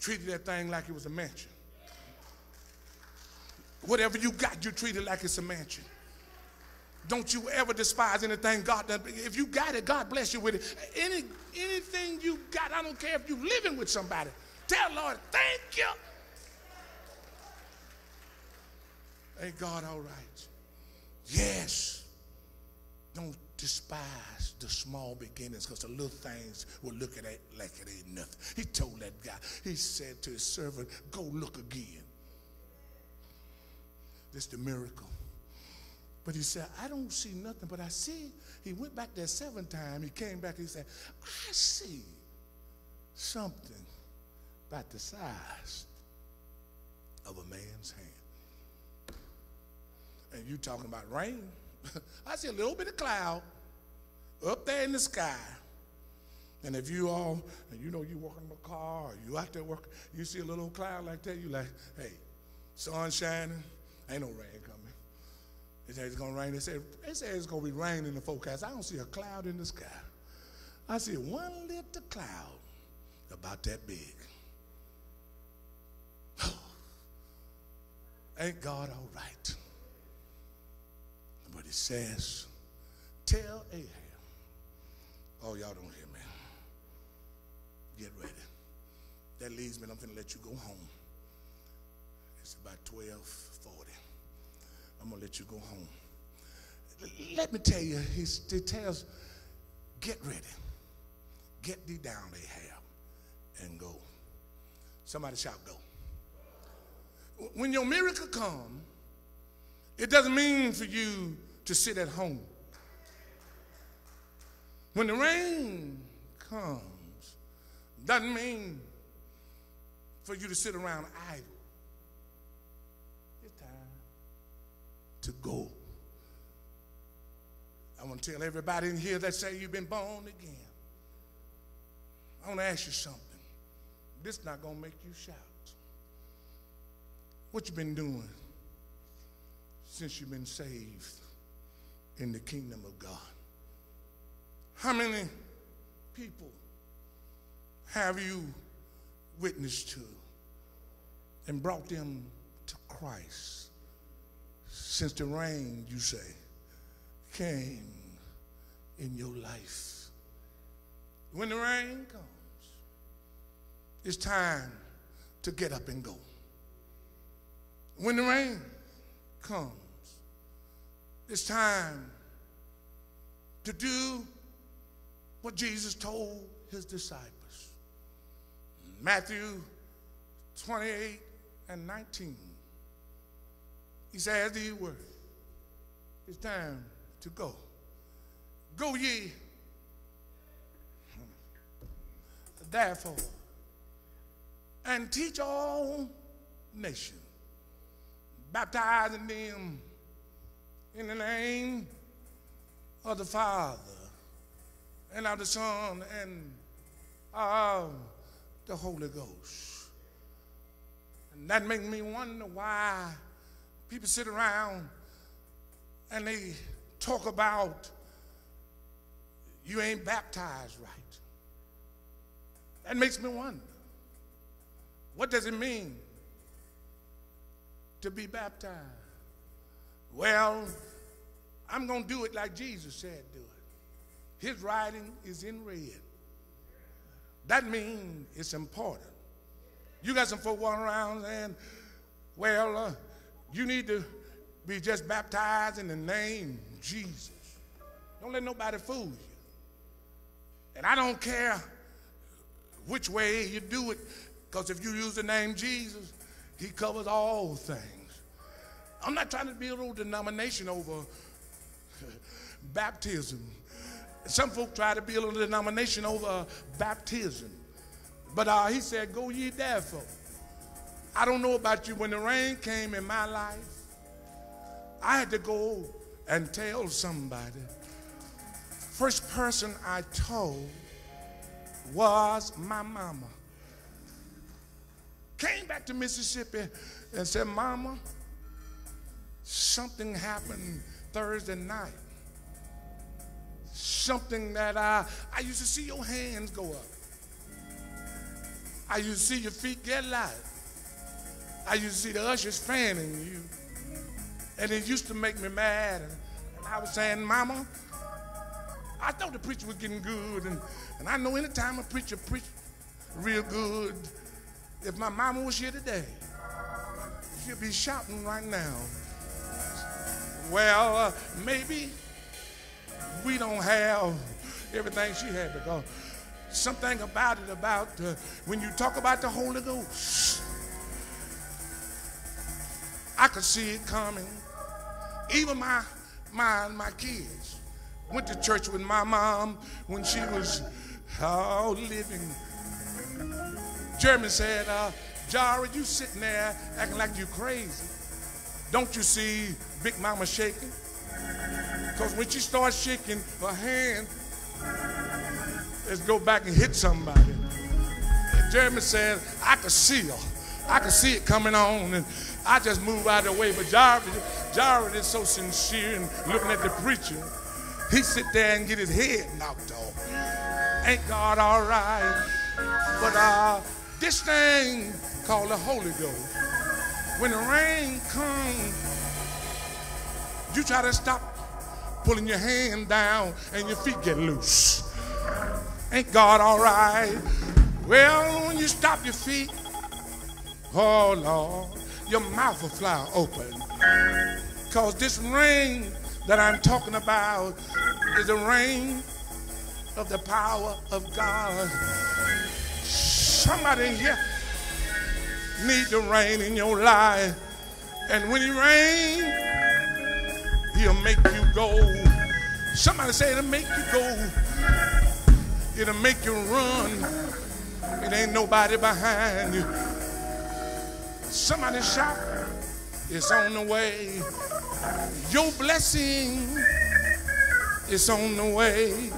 Treated that thing like it was a mansion. Whatever you got, you treat it like it's a mansion. Don't you ever despise anything God does. If you got it, God bless you with it. Any, anything you got, I don't care if you're living with somebody. Tell Lord, thank you. Ain't God all right? Yes. Don't despise the small beginnings because the little things will look at it like it ain't nothing. He told that guy, he said to his servant, go look again. This the miracle. But he said, I don't see nothing, but I see. He went back there seven times. He came back, and he said, I see something about the size of a man's hand. And you talking about rain? [LAUGHS] I see a little bit of cloud up there in the sky. And if you all, and you know you walking in a car, you out there working, you see a little cloud like that, you like, hey, sun shining, Ain't no rain coming. They say it's gonna rain. They say, they say it's gonna be rain in the forecast. I don't see a cloud in the sky. I see one little cloud about that big. [SIGHS] Ain't God all right? But he says, tell Ahab. Oh, y'all don't hear me. Get ready. That leaves me, I'm going to let you go home. It's about 12 I'm going to let you go home. Let me tell you, he, tells, get ready. Get thee down, Ahab, and go. Somebody shout, go. When your miracle comes, it doesn't mean for you to sit at home. When the rain comes, doesn't mean for you to sit around idle. To go. I want to tell everybody in here that say you've been born again. I want to ask you something. This not going to make you shout. What you been doing since you've been saved in the kingdom of God? How many people have you witnessed to and brought them to Christ? Since the rain, you say, came in your life. When the rain comes, it's time to get up and go. When the rain comes, it's time to do what Jesus told his disciples. Matthew 28 and 19. He says these words. It's time to go. Go ye. Therefore, and teach all nations, baptizing them in the name of the Father and of the Son and of the Holy Ghost. And that makes me wonder why people sit around and they talk about you ain't baptized right. That makes me wonder what does it mean to be baptized? Well, I'm going to do it like Jesus said do it. His writing is in red. That means it's important You got some folk walking around saying, well, uh, you need to be just baptized in the name Jesus. Don't let nobody fool you. And I don't care which way you do it, because if you use the name Jesus, he covers all things. I'm not trying to build a little denomination over [LAUGHS] baptism. Some folk try to build a little denomination over baptism. But uh, he said, Go ye therefore. I don't know about you. When the rain came in my life, I had to go and tell somebody. First person I told was my mama. Came back to Mississippi and said, Mama, something happened Thursday night. Something that I, I used to see your hands go up. I used to see your feet get light. I used to see the ushers fanning you. And it used to make me mad. And, I was saying, Mama, I thought the preacher was getting good. And, and I know anytime a preacher preach real good, if my mama was here today, she'd be shouting right now. Well, uh, maybe we don't have everything she had because something about it about uh, when you talk about the Holy Ghost, I could see it coming. Even my my my kids went to church with my mom when she was oh, living. Jeremy said, uh, you sitting there acting like you crazy. Don't you see Big Mama shaking? Because when she starts shaking her hand, let's go back and hit somebody. And Jeremy said, I could see her. I could see it coming on. And I just move out of the way. But Jared is so sincere and looking at the preacher. He sit there and get his head knocked off. Ain't God all right? But uh, this thing called the Holy Ghost, when the rain comes, you try to stop pulling your hand down and your feet get loose. Ain't God all right? Well, when you stop your feet, oh Lord, your mouth will fly open. Because this rain that I'm talking about is the rain of the power of God. Somebody here need the rain in your life. And when he rains, he'll make you go. Somebody say it'll make you go. It'll make you run. It ain't nobody behind you. Somebody shout, it's on the way. Your blessing is on the way.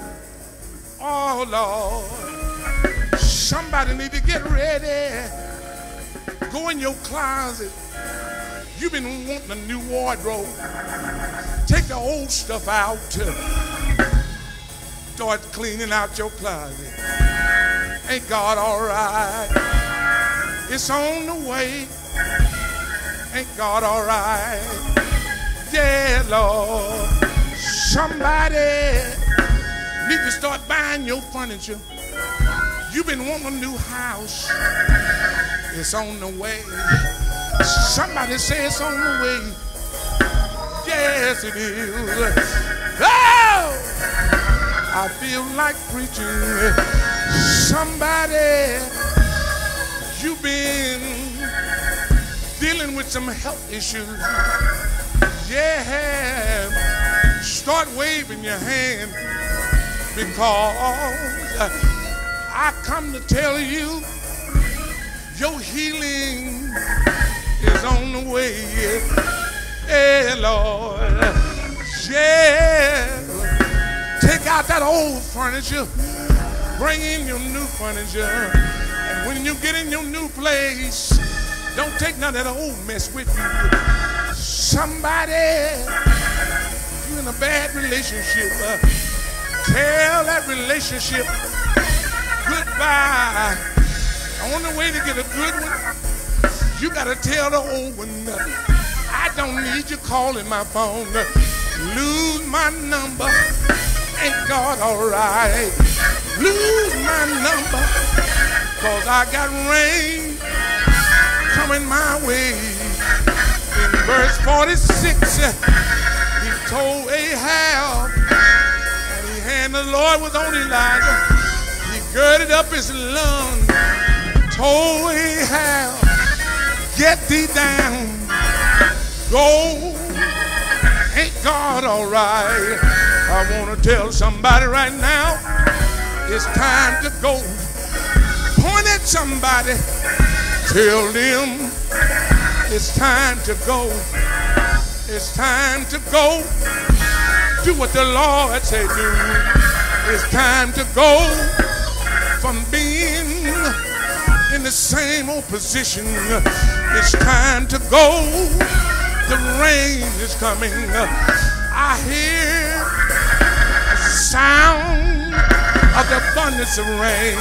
Oh Lord. Somebody need to get ready. Go in your closet. You've been wanting a new wardrobe. Take the old stuff out. Start cleaning out your closet. Ain't God all right? It's on the way. Ain't God all right? Yeah, Lord. Somebody need to start buying your furniture. You've been wanting a new house. It's on the way. Somebody say it's on the way. Yes, it is. Oh! I feel like preaching. Somebody, you've been dealing with some health issues. Yeah, start waving your hand because I come to tell you your healing is on the way. Yeah, Lord. Yeah. Take out that old furniture. Bring in your new furniture. And when you get in your new place, don't take none of that old mess with you. Somebody, if you're in a bad relationship. Uh, tell that relationship goodbye. The way to get a good one, you gotta tell the old one, I don't need you calling my phone. Lose my number. Ain't God alright? Lose my number. Cause I got rain coming my way. In verse 46, he told Ahab, and he and the Lord was on Elijah. He girded up his lungs, told Ahab, get thee down, go. Ain't God all right? I want to tell somebody right now, it's time to go. Point at somebody, tell them it's time to go. It's time to go. Do what the Lord said do. It's time to go from being in the same old position. It's time to go. The rain is coming. I hear a sound of the abundance of rain.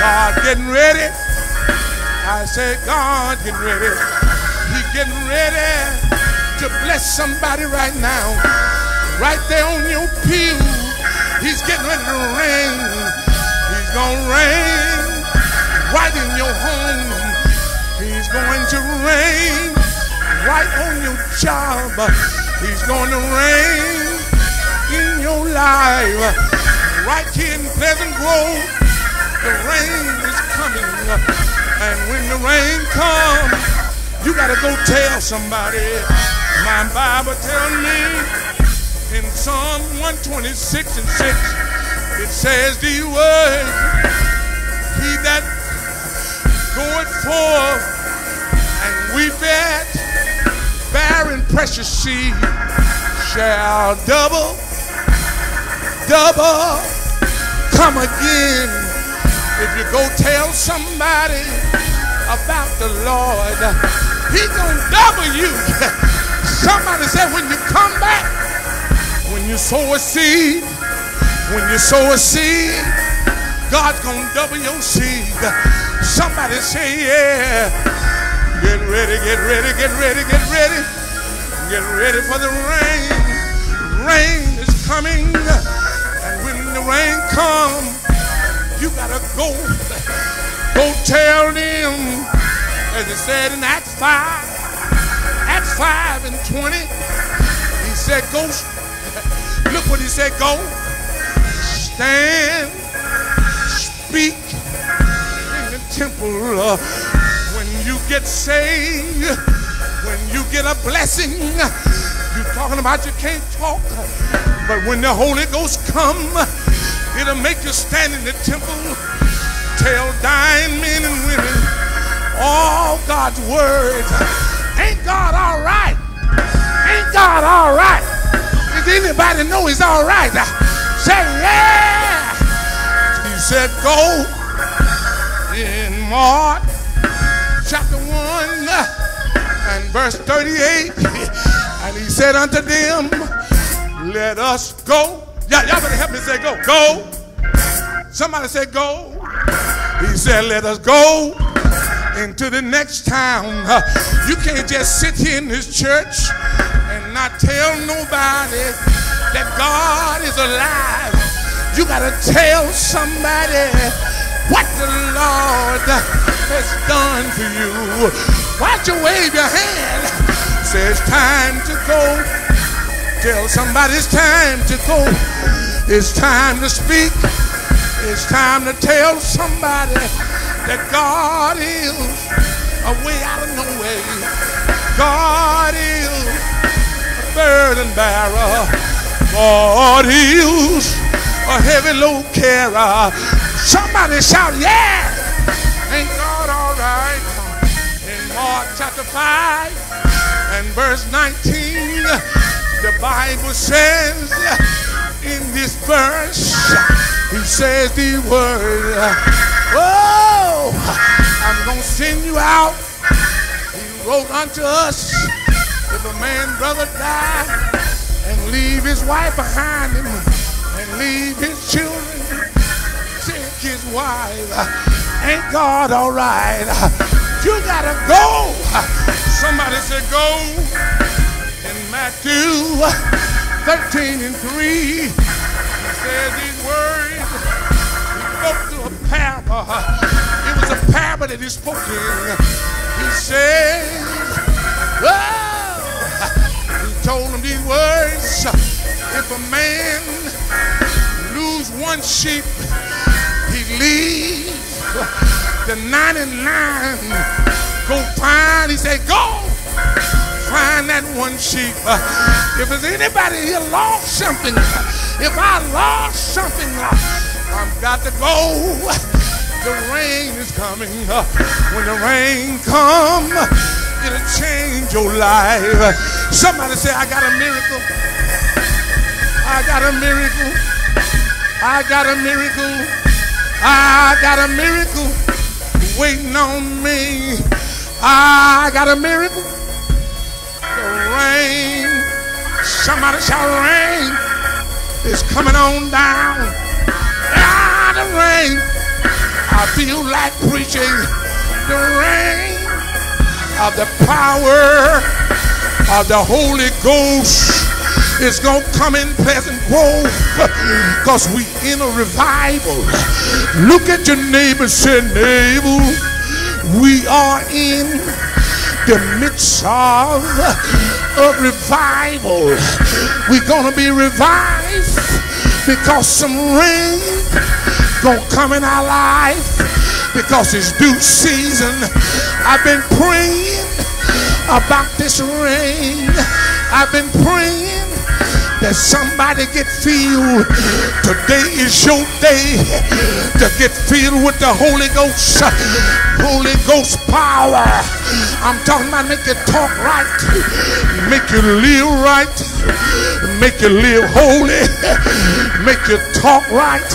God getting ready. I said, God getting ready. He getting ready to bless somebody right now. Right there on your pew. He's getting ready to rain. He's gonna rain right in your home. He's going to rain right on your job. He's going to rain in your life. Right here in Pleasant Grove, the rain is coming. And when the rain comes, you got to go tell somebody. My Bible tells me in Psalm 126 and 6, it says the word, he that goeth forth and weepeth, bearing precious seed, shall double, double come again. If you go tell somebody about the Lord, he gonna double you. [LAUGHS] Somebody said when you come back, when you sow a seed, when you sow a seed, God's gonna double your seed. Somebody say, yeah. Get ready, get ready, get ready, get ready. Get ready for the rain. Rain is coming. And when the rain comes, you gotta go. Go tell them, as it said in Acts 5, Acts 5 and 20. He said, go. [LAUGHS] Look what he said, go. Stand, speak in the temple. When you get saved, when you get a blessing, you're talking about you can't talk, but when the Holy Ghost come, it'll make you stand in the temple, tell dying men and women all God's words. Ain't God all right? Ain't God all right? Does anybody know He's all right? Say yeah. He said, go in Mark chapter 1 and verse 38. And he said unto them, Let us go. Yeah, y'all better help me say go. Go. Somebody say go. He said, Let us go into the next town. You can't just sit here in this church and not tell nobody that God is alive. You got to tell somebody what the Lord has done for you. Why don't you wave your hand? Says time to go. Tell somebody it's time to go. It's time to speak. It's time to tell somebody that God is a way out of no way. God is a burden bearer. God is a heavy load carrier. Somebody shout, yeah! Ain't God all right? In Mark chapter 5 and verse 19, the Bible says in this verse, he says the word, oh, I'm going to send you out. He wrote unto us, if a man brother die and leave his wife behind him and leave his children, take his wife. Ain't God all right? You gotta go. Somebody said go. In Matthew 13 and 3, he says these words. He spoke to a parable. It was a parable that he spoke in. He said, oh, he told him these words. If a man lose one sheep, he leaves the 99. Go find, he said, go find that one sheep. Uh, if there's anybody here lost something, if I lost something, uh, I've got to go. The rain is coming. Uh, when the rain comes, it'll change your life. Somebody say, I got a miracle. I got a miracle. I got a miracle. I got a miracle waiting on me. I got a miracle. Rain, somebody shout rain is coming on down. Ah, the rain I feel like preaching the rain of the power of the Holy Ghost is going to come in Pleasant Grove because we in a revival. Look at your neighbor, say, neighbor, we are in the midst of a revival. We're going to be revived because some rain gonna come in our life because it's due season. I've been praying about this rain. I've been praying that somebody get filled. Today is your day to get filled with the Holy Ghost. Holy Ghost power. I'm talking about make you talk right, make you live right, make you live holy, make you talk right.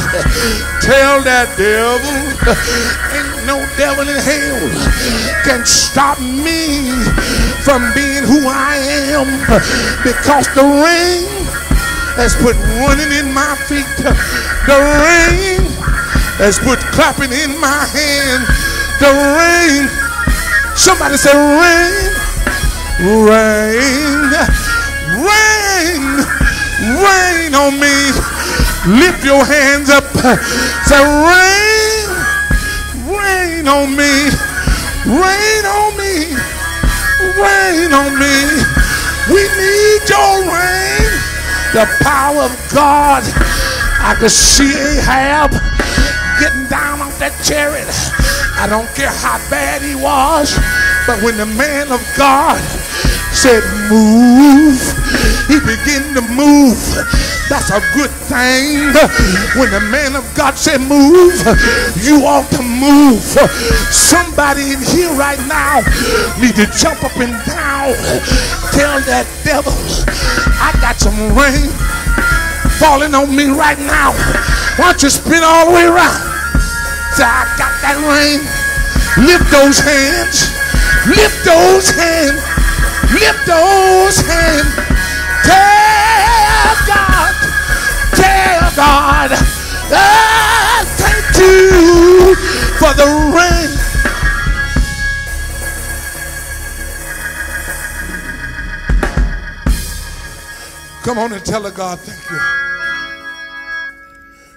Tell that devil, ain't no devil in hell can stop me from being who I am because the rain has put running in my feet. The rain has put clapping in my hand. The rain. Somebody say rain. Rain. Rain. Rain on me. Lift your hands up. Say rain. Rain on me. Rain on me. Rain on me. We need your rain the power of God. I could see Ahab getting down off that chariot. I don't care how bad he was, but when the man of God said, Move, he began to move. That's a good thing. When the man of God said, Move, you ought to move. Somebody in here right now need to jump up and down. Tell that devil, I got some rain falling on me right now. Why don't you spin all the way around? Say, I got that rain. Lift those hands. Lift those hands. The rain. Come on and tell her, God, thank you.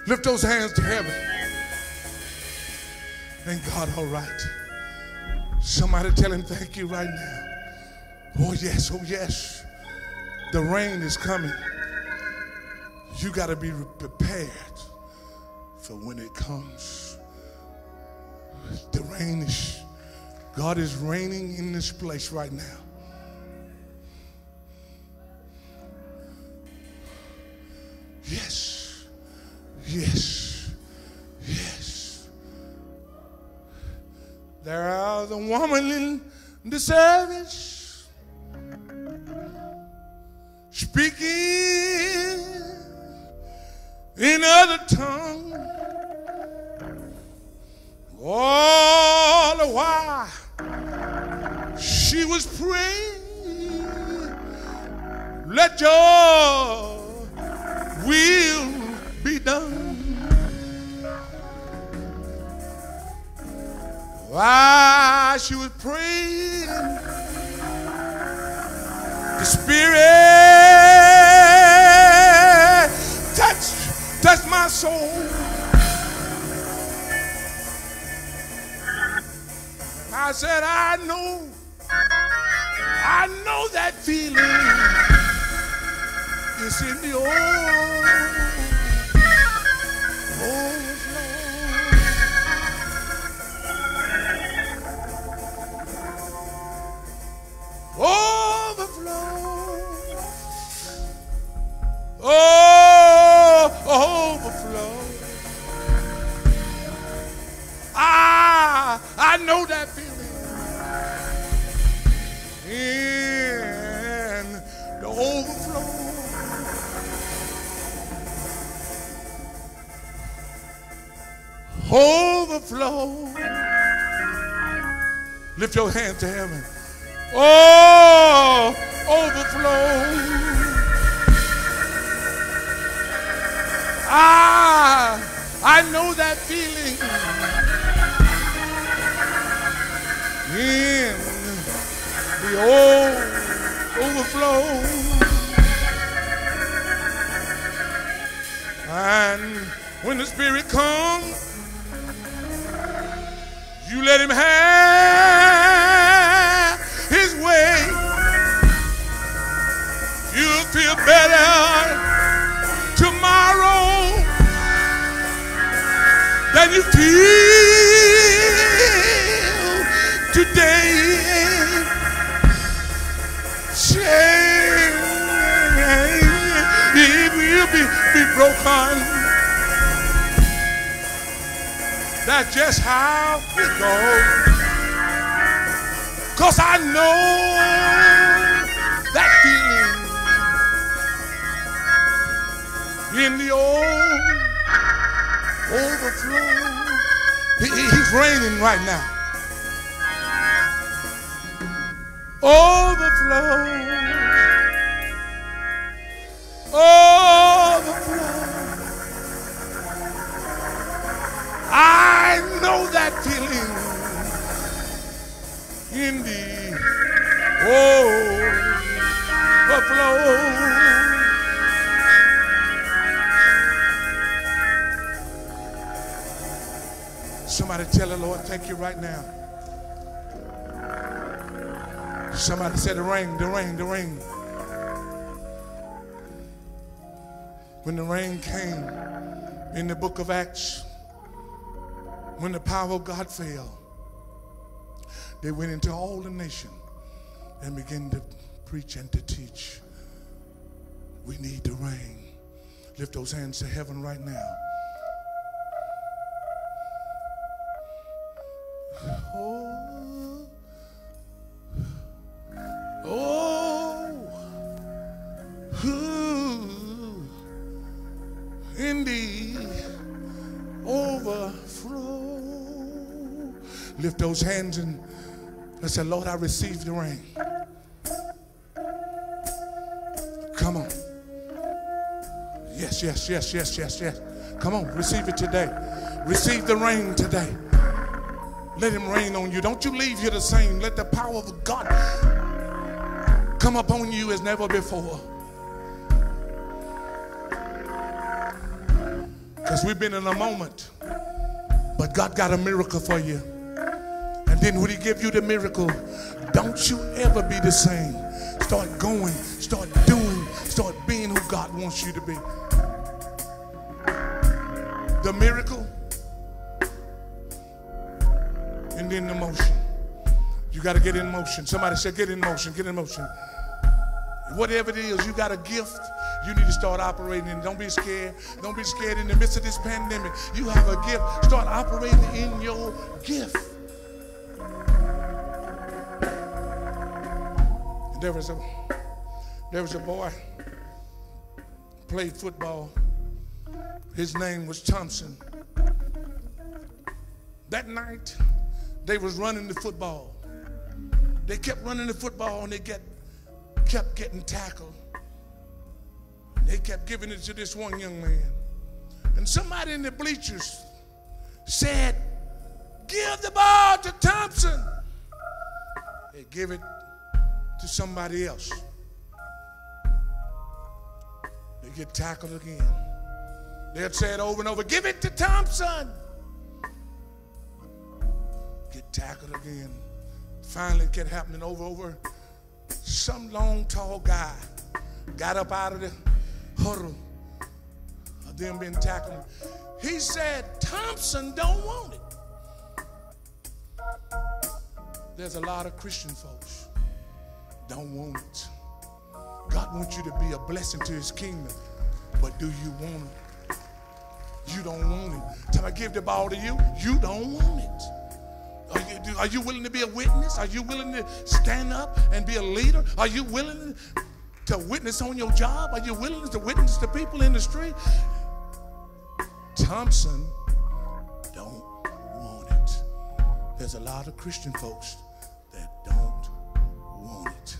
Lift those hands to heaven. Ain't God all right? Somebody tell him thank you right now. Oh, yes, oh, yes. The rain is coming. You got to be prepared for when it comes. The rain is, God is raining in this place right now. Yes. Yes. Yes. There are the woman in the service speaking in other tongue all the while she was praying let your will be done. While she was praying, the Spirit touched, touched my soul. I said, I know, I know that feeling. It's in the old, overflow. Overflow. Oh, overflow. Ah, I know that feeling. In the overflow. Overflow. Lift your hand to heaven. Oh, overflow. Ah, I know that feeling. In the old overflow. And when the Spirit comes, you let him have his way. You'll feel better tomorrow than you feel today. It will be, be broken. That's just how it goes. Cause I know that feeling in the old overflow. He- he's raining right now. Overflow. Overflow. I know that feeling in the overflow. Somebody tell the Lord, thank you right now. Somebody said the rain, the rain, the rain. When the rain came in the book of Acts, when the power of God fell, they went into all the nation and began to preach and to teach. We need the rain. Lift those hands to heaven right now. Oh, oh, ooh, in the overflow. Lift those hands and let's say, Lord, I receive the rain. Come on. Yes, yes, yes, yes, yes, yes. Come on, receive it today. Receive the rain today. Let him rain on you. Don't you leave here the same. Let the power of God come upon you as never before. Because we've been in a moment, but God got a miracle for you. And then when He give you the miracle, don't you ever be the same. Start going, start doing, start being who God wants you to be. The miracle, and then the motion. You got to get in motion. Somebody said, get in motion, get in motion. Whatever it is, you got a gift. You need to start operating in. Don't be scared. Don't be scared in the midst of this pandemic. You have a gift. Start operating in your gift. There was a there was a boy played football. His name was Thompson. That night, they was running the football. They kept running the football and they get kept getting tackled. They kept giving it to this one young man. And somebody in the bleachers said, Give the ball to Thompson. They give it to somebody else. They get tackled again. They'd say it over and over Give it to Thompson. get tackled again. Finally, it kept happening over and over. Some long, tall guy got up out of the huddle of them being tackled. He said, Thompson don't want it. There's a lot of Christian folks don't want it. God wants you to be a blessing to his kingdom, but do you want it? You don't want it. Till I give the ball to you, you don't want it. Are you, are you willing to be a witness? Are you willing to stand up and be a leader? Are you willing to witness on your job? Are you willing to witness to people in the street? Thompson don't want it. There's a lot of Christian folks that don't want it.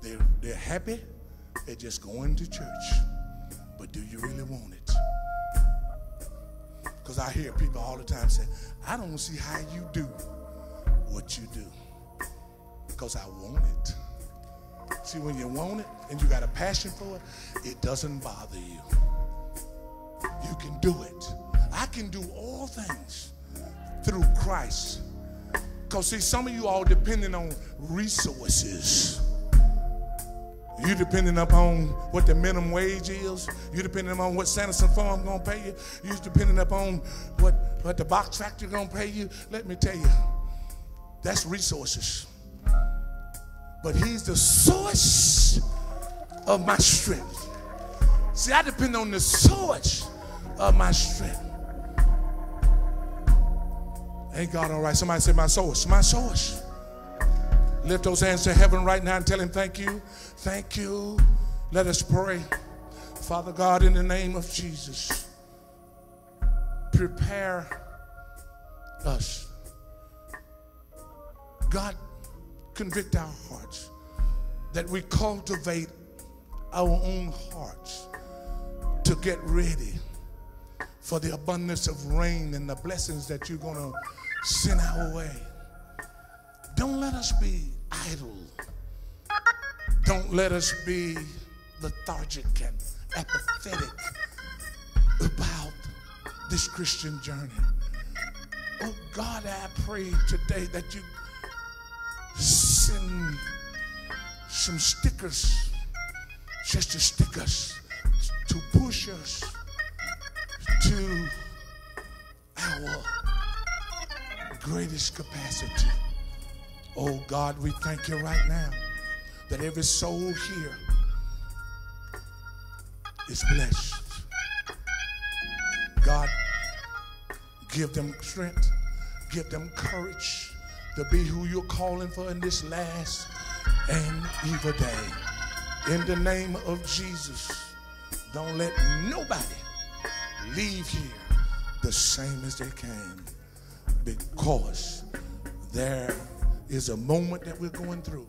They're, they're happy, they're just going to church. But do you really want it? Because I hear people all the time say, I don't see how you do what you do. Because I want it. See, when you want it and you got a passion for it, it doesn't bother you. You can do it. I can do all things through Christ. Because, see, some of you all depending on resources. You depending upon what the minimum wage is. You depending upon what Sanderson Farm gonna pay you. You depending upon what, what the box factory gonna pay you. Let me tell you, that's resources. But he's the source of my strength. See, I depend on the source of my strength. Ain't God all right? Somebody say my source, my source. Lift those hands to heaven right now and tell him thank you. Thank you. Let us pray. Father God, in the name of Jesus, prepare us. God, convict our hearts that we cultivate our own hearts to get ready for the abundance of rain and the blessings that you're going to send our way. Don't let us be idle. Don't let us be lethargic and apathetic about this Christian journey. Oh God, I pray today that you send some stickers just to stick us, to push us to our greatest capacity. Oh God, we thank you right now that every soul here is blessed. God, give them strength, give them courage to be who you're calling for in this last and evil day. In the name of Jesus, don't let nobody leave here the same as they came because there is a moment that we're going through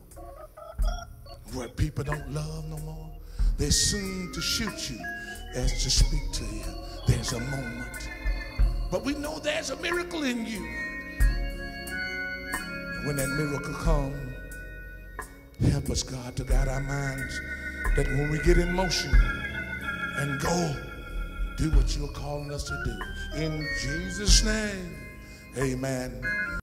where people don't love no more. they seem to shoot you as to speak to you. There's a moment. But we know there's a miracle in you. When that miracle comes, help us, God, to guide our minds that when we get in motion and go, do what you're calling us to do. In Jesus' name, amen.